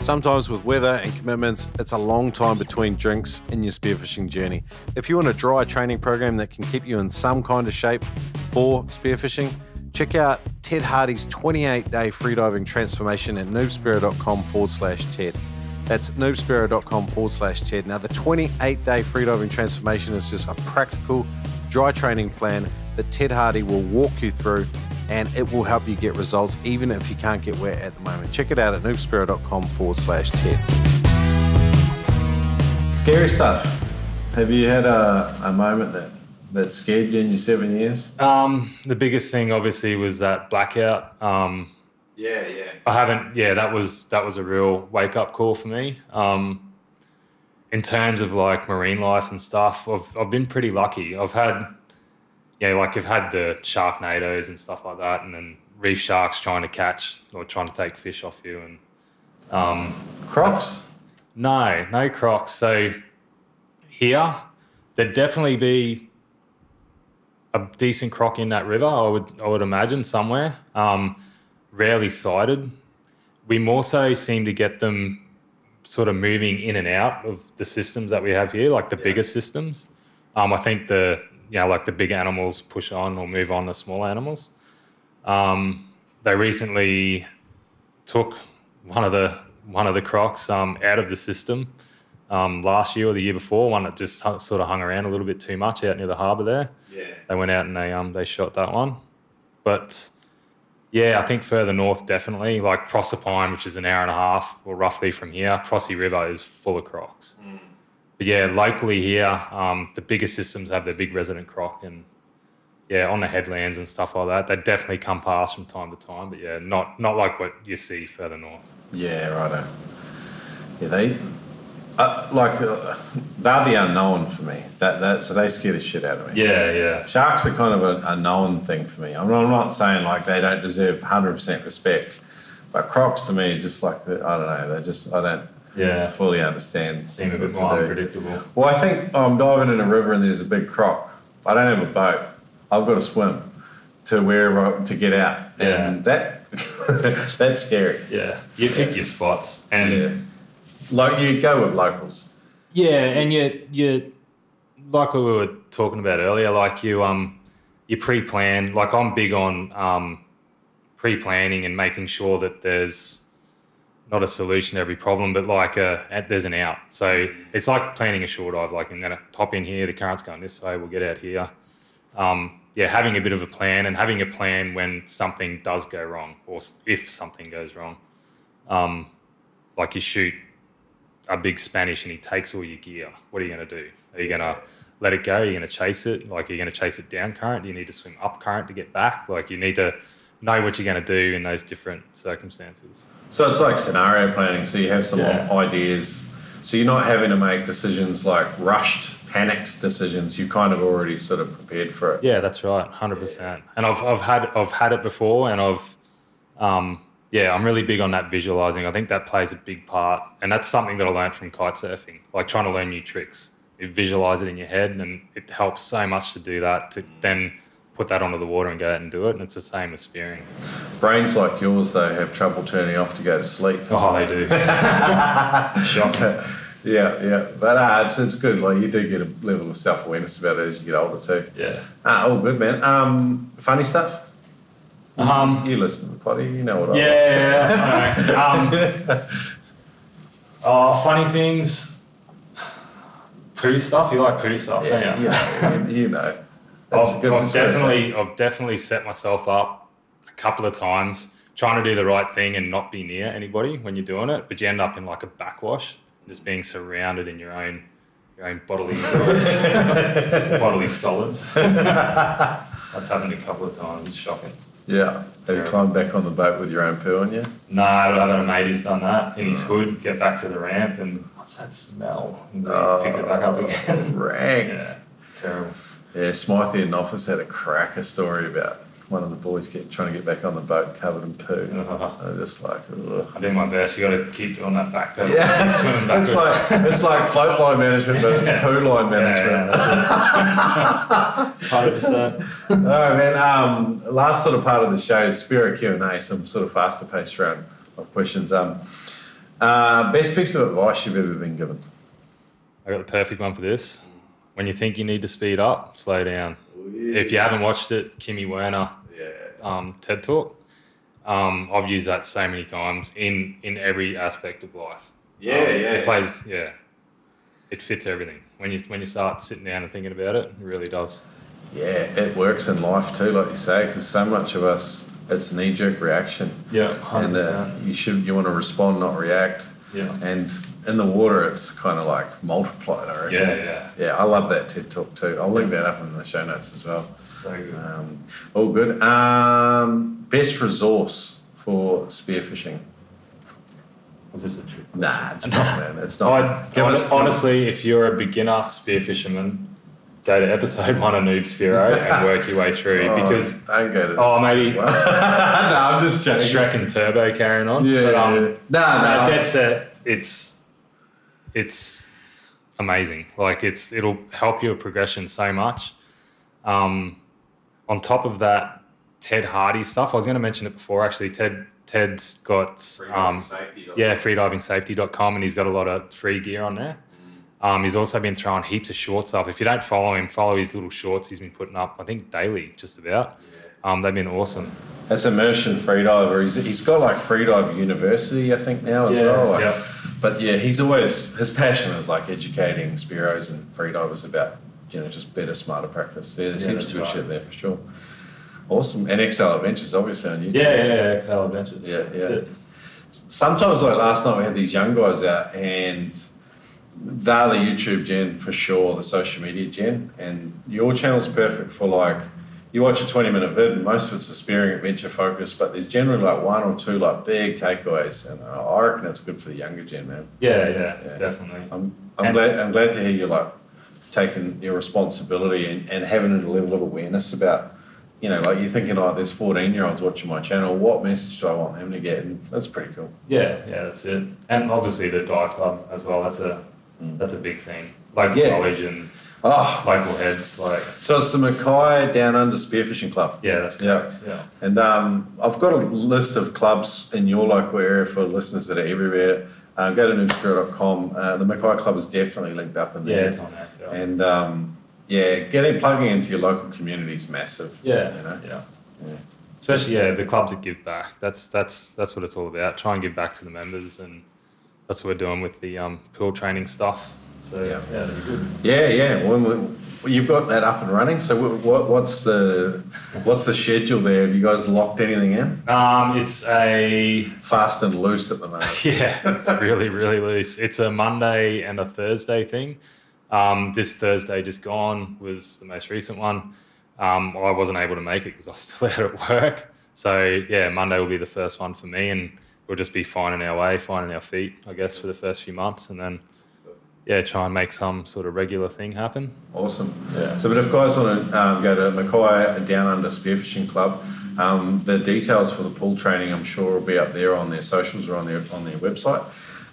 Sometimes with weather and commitments, it's a long time between drinks in your spearfishing journey. If you want a dry training program that can keep you in some kind of shape for spearfishing, check out Ted Harty's 28 day freediving transformation at noobspearo.com forward slash TED. That's noobspearo.com forward slash TED. Now, the 28 day freediving transformation is just a practical dry training plan that Ted Harty will walk you through and it will help you get results even if you can't get wet at the moment. Check it out at noobspearo.com forward slash TED. Scary stuff. Have you had a, a moment that, that scared you in your seven years? Um, the biggest thing obviously was that blackout. Um, Yeah, yeah. I haven't. Yeah, that was that was a real wake up call for me. Um, in terms of like marine life and stuff, I've I've been pretty lucky. I've had, yeah, like I've had the sharknadoes and stuff like that, and then reef sharks trying to catch or trying to take fish off you, and um, Crocs? no, no crocs. So here, there'd definitely be a decent croc in that river. I would, I would imagine somewhere. Um, rarely sighted. We more so seem to get them sort of moving in and out of the systems that we have here, like the bigger systems. Um, I think the you know like the big animals push on or move on the small animals. Um, they recently took one of the one of the crocs um, out of the system um, last year or the year before. One that just sort of hung around a little bit too much out near the harbour there. Yeah. They went out and they um they shot that one. but yeah, I think further north definitely like Proserpine, which is an hour and a half or roughly from here. Prossie River is full of crocs. But yeah, locally here, um, the bigger systems have their big resident croc and yeah, on the headlands and stuff like that. They definitely come past from time to time, but yeah, not not like what you see further north. Yeah, righto. Yeah, they uh, like uh, they're the unknown for me. That that so they scare the shit out of me. Yeah, yeah. Sharks are kind of a, a known thing for me. I'm not, I'm not saying like they don't deserve 100% respect, but crocs to me, just like the, I don't know, they just I don't Yeah. fully understand. Seem a bit more unpredictable. Well, I think I'm diving in a river and there's a big croc. I don't have a boat. I've got to swim to where to get out, Yeah. and that that's scary. Yeah, you pick your spots, and Yeah. Like you go with locals. Yeah, and you you like what we were talking about earlier, like you um you pre-plan. Like I'm big on um pre-planning and making sure that there's not a solution to every problem, but like a, there's an out. So it's like planning a shore dive. Like I'm gonna top in here, the current's going this way, we'll get out here. Um, yeah, having a bit of a plan and having a plan when something does go wrong, or if something goes wrong. Um, like you shoot a big Spanish and he takes all your gear. What are you going to do? Are you going to let it go? Are you going to chase it? Like, are you going to chase it down current? Do you need to swim up current to get back? Like, you need to know what you're going to do in those different circumstances. So it's like scenario planning. So you have some Yeah. ideas. So you're not having to make decisions like rushed, panicked decisions. You kind of already sort of prepared for it. Yeah, that's right, hundred percent. And I've I've had I've had it before, and I've um, yeah, I'm really big on that visualizing. I think that plays a big part, and that's something that I learned from kite surfing, like trying to learn new tricks. You visualize it in your head, and it helps so much to do that. To then put that onto the water and go out and do it, and it's the same as spearing. Brains like yours, though, have trouble turning off to go to sleep. Oh, they do. Shocking. Yeah, yeah. But uh, it's, it's good. Like you do get a level of self awareness about it as you get older, too. Yeah. Ah, all good, man. Um, funny stuff? Um, You listen to the potty, you know what I. Yeah, I. Um, oh, funny things. Poo stuff. You like poo stuff, Yeah, don't you? yeah, you know. That's I've, good. I've It's a good definitely, I've definitely set myself up a couple of times trying to do the right thing and not be near anybody when you're doing it, but you end up in like a backwash, just being surrounded in your own, your own bodily bodily solids. That's happened a couple of times. It's shocking. Yeah. Have you climbed back on the boat with your own poo on you? No, I've had a mate who's done that in his hood, get back to the ramp, and what's that smell? And he's picked it back up again. Oh, rank. yeah, terrible. Yeah, Smythe in office had a cracker story about one of the boys get, trying to get back on the boat covered in poo. Uh-huh. I was just like, ugh. I do my best. You got to keep doing that back pedal. Yeah. Backwards. It's like it's like float line management, but it's poo line management. Hundred percent. All right, man. Um, last sort of part of the show is spirit Q and A, some sort of faster paced round of questions. Um, uh, best piece of advice you've ever been given? I got the perfect one for this. When you think you need to speed up, slow down. If you haven't watched it, Kimi Werner, um, TED Talk. Um, I've used that so many times in in every aspect of life. Yeah, Um, It plays, yeah. It fits everything. When you when you start sitting down and thinking about it, it really does. Yeah, it works in life too, like you say, because so much of us, it's knee jerk reaction, Yeah, hundred and uh, you should you want to respond, not react. Yeah. And in the water, it's kind of like multiplied. I reckon. Yeah, yeah. Yeah, I love that TED talk too. I'll link that up in the show notes as well. So good. Um, all good. Um, best resource for spearfishing? Was this a trick? Nah, it's not, man. It's not. I'd, Give hon- us- honestly, if you're a beginner spearfisherman, go to episode one of Noob Spearo and work your way through Oh, because don't go to. oh maybe no, I'm just joking. Shrek and Turbo carrying on. Yeah, but, um, yeah. No, no. no, dead set. It's it's amazing. Like it's it'll help your progression so much. Um, on top of that, Ted Harty stuff. I was going to mention it before actually. Ted Ted's got um, yeah, freedivingsafety.com, and he's got a lot of free gear on there. Um, he's also been throwing heaps of shorts up. If you don't follow him, follow his little shorts he's been putting up, I think daily, just about. Um, they've been awesome. As immersion freediver, he's, he's got like freedive university, I think now as Yeah, well. Like, yeah. But yeah, he's always his passion is like educating spearos and freedivers about you know just better, smarter practice. Yeah, there seems that's to be right. shit there for sure. Awesome. And Exhale Adventures, obviously, on YouTube. Yeah, yeah, yeah, Exhale Adventures. Yeah, That's yeah. it. Sometimes, like last night, we had these young guys out, and they're the YouTube gen for sure, the social media gen. And your channel's perfect for like, you watch a 20 minute vid, and most of it's a spearing adventure focus, but there's generally like one or two like big takeaways. And I reckon it's good for the younger gen, man. Yeah, yeah, Yeah. definitely. I'm, I'm And- glad I'm glad to hear you like taking your responsibility and, and having a level of awareness about you know like you're thinking oh there's 14 year olds watching my channel what message do I want them to get and that's pretty cool Yeah, yeah, that's it. And obviously the dive club as well. That's a mm. that's a big thing. Like Yeah. knowledge and oh local heads. Like, so it's the Mackay Down Under Spearfishing Club yeah, that's Yeah. correct. Yeah. yeah. and um, I've got a list of clubs in your local area for listeners that are everywhere uh, go to noobscrew.com uh, the Mackay Club is definitely linked up in Yeah, there it's on that. Yeah. and um, yeah getting plugging into your local community is massive yeah, you know yeah. Yeah. Especially yeah, the clubs that give back. That's that's that's what it's all about. Try and give back to the members, and that's what we're doing with the um, pool training stuff. So Yeah. yeah, yeah that'd be good. Yeah, yeah. When we, you've got that up and running. So what, what's the what's the schedule there? Have you guys locked anything in? Um, it's a Fast and loose at the moment. yeah, really really loose. It's a Monday and a Thursday thing. Um, this Thursday just gone was the most recent one. Um, I wasn't able to make it because I was still out at work. So yeah, Monday will be the first one for me, and we'll just be finding our way, finding our feet, I guess, for the first few months, and then yeah, try and make some sort of regular thing happen. Awesome. Yeah. So, but if guys want to um, go to Mackay Down Under Spearfishing Club, um, the details for the pool training, I'm sure, will be up there on their socials or on their on their website.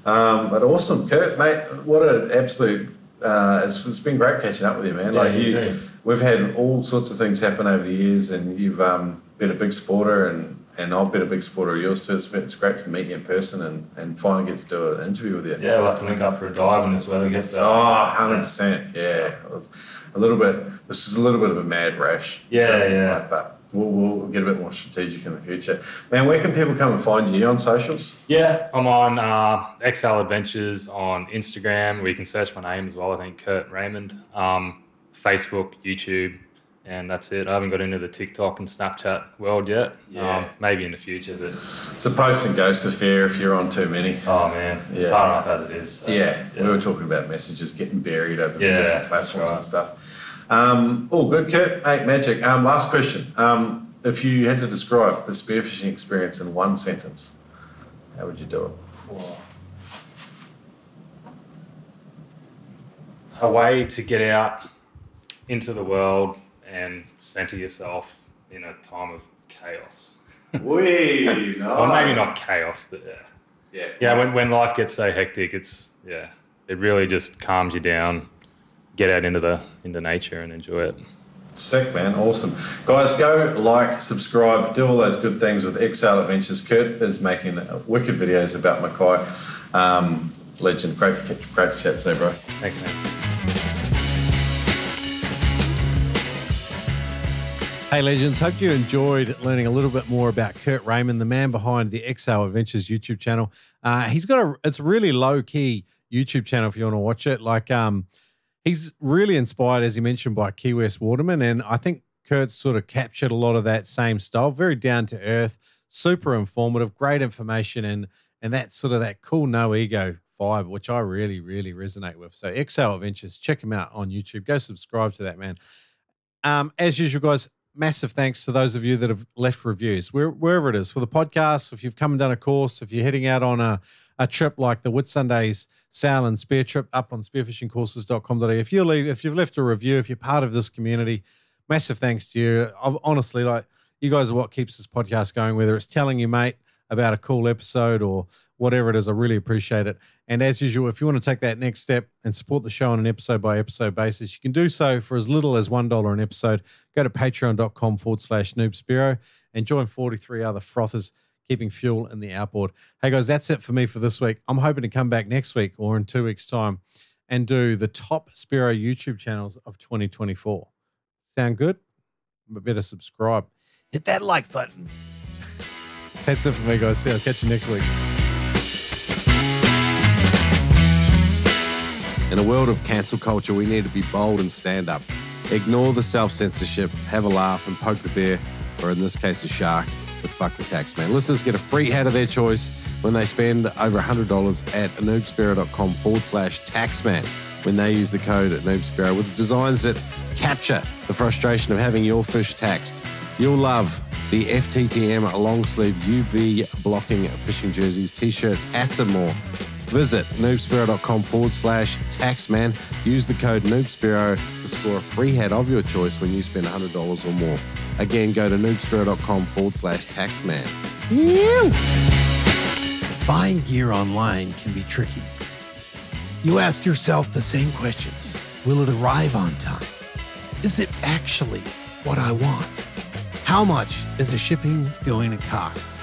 Um, but awesome, Kurt, mate. What an absolute! Uh, it's, it's been great catching up with you, man. Yeah, like you we've had all sorts of things happen over the years, and you've um, been a big supporter, and and I've been a big supporter of yours too. It's, it's great to meet you in person and, and finally get to do an interview with you. Yeah, we'll have to link up for a dive when this weather gets better. Oh, 100%. Yeah. It was a little bit, this is a little bit of a mad rash. Yeah, yeah. But we'll, we'll get a bit more strategic in the future. Man, where can people come and find you? You on socials? Yeah, I'm on uh, Exhale Adventures on Instagram. where you can search my name as well. I think Kurt Raymond. Um, Facebook, YouTube, and that's it. I haven't got into the TikTok and Snapchat world yet. Yeah. Um, maybe in the future, but It's a post and ghost affair if you're on too many. oh man, it's hard enough as it is. so, Yeah, we were talking about messages getting buried over the Yeah, different platforms right. and stuff. Um, all good, Kurt. Hey, magic. Um, last question. Um, if you had to describe the spearfishing experience in one sentence, how would you do it? A way to get out into the world and center yourself in a time of chaos. Wee, no. Well, maybe not chaos, but yeah. Yeah. Yeah, when, when life gets so hectic, it's yeah, it really just calms you down. Get out into the into nature and enjoy it. Sick, man. Awesome. Guys, go like, subscribe, do all those good things with Exhale Adventures. Kurt is making wicked videos about Mackay. Um, legend. Great to, catch, great to chat today, bro. Thanks, man. Hey, legends. Hope you enjoyed learning a little bit more about Kurt Raymond, the man behind the Exhale Adventures YouTube channel. Uh, he's got a, it's a really low key YouTube channel if you want to watch it. Like, um, he's really inspired, as he mentioned, by Key West Waterman. And I think Kurt's sort of captured a lot of that same style, very down to earth, super informative, great information, and and that sort of that cool no ego vibe, which I really, really resonate with. So Exhale Adventures, check him out on YouTube. Go subscribe to that man. Um, as usual, guys, massive thanks to those of you that have left reviews, wherever it is, for the podcast. If you've come and done a course, if you're heading out on a, a trip like the Whitsundays Sail and Spear trip up on spearfishingcourses.com.au, if you leave, if you've left a review, if you're part of this community, massive thanks to you. I've, honestly, like you guys are what keeps this podcast going. Whether it's telling you, mate, about a cool episode or whatever it is, I really appreciate it. And as usual, if you want to take that next step and support the show on an episode by episode basis, you can do so for as little as $1 an episode. Go to patreon.com forward slash noobspearo and join 43 other frothers keeping fuel in the outboard. Hey guys, that's it for me for this week. I'm hoping to come back next week or in two weeks' time and do the top Spearo YouTube channels of 2024. Sound good? But better subscribe. Hit that like button. That's it for me, guys. See, I'll catch you next week. In a world of cancel culture, we need to be bold and stand up. Ignore the self censorship, have a laugh, and poke the bear or in this case, a shark with Fuck the Tax Man. Listeners get a free hat of their choice when they spend over $100 at noobspearo.com forward slash taxman when they use the code at noobspearo with designs that capture the frustration of having your fish taxed. You'll love the FTTM long sleeve UV blocking fishing jerseys, t shirts, hats, and more. Visit noobspearo.com forward slash taxman. Use the code noobspearo to score a free hat of your choice when you spend $100 or more. Again, go to noobspearo.com forward slash taxman. Buying gear online can be tricky. You ask yourself the same questions Will it arrive on time? Is it actually what I want? How much is the shipping going to cost?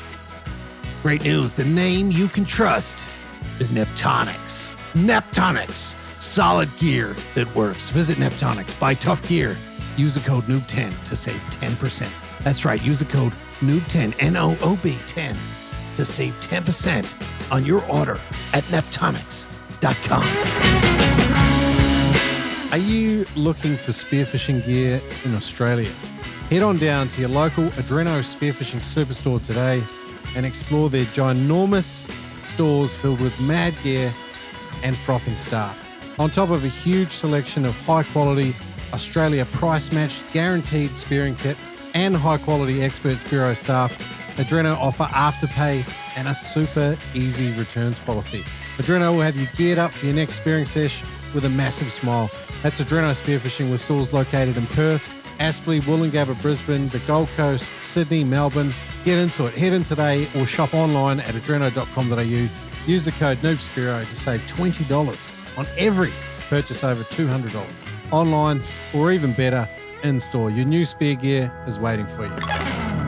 Great news the name you can trust is Neptonics. Neptonics, solid gear that works. Visit Neptonics, buy tough gear. Use the code NOOB10 to save 10%. That's right, use the code NOOB10, N O O B 10, to save 10% on your order at Neptonics.com. Are you looking for spearfishing gear in Australia? Head on down to your local Adreno Spearfishing Superstore today and explore their ginormous stores filled with mad gear and frothing staff. On top of a huge selection of high quality, Australia price matched guaranteed spearing kit and high quality expert spearo staff, Adreno offer afterpay and a super easy returns policy. Adreno will have you geared up for your next spearing sesh with a massive smile. That's Adreno Spearfishing with stores located in Perth, Aspley, Woolloongabba, Brisbane, the Gold Coast, Sydney, Melbourne. Get into it. Head in today or shop online at adreno.com.au. Use the code NoobSpearo to save $20 on every purchase over $200 online or even better in store. Your new spear gear is waiting for you.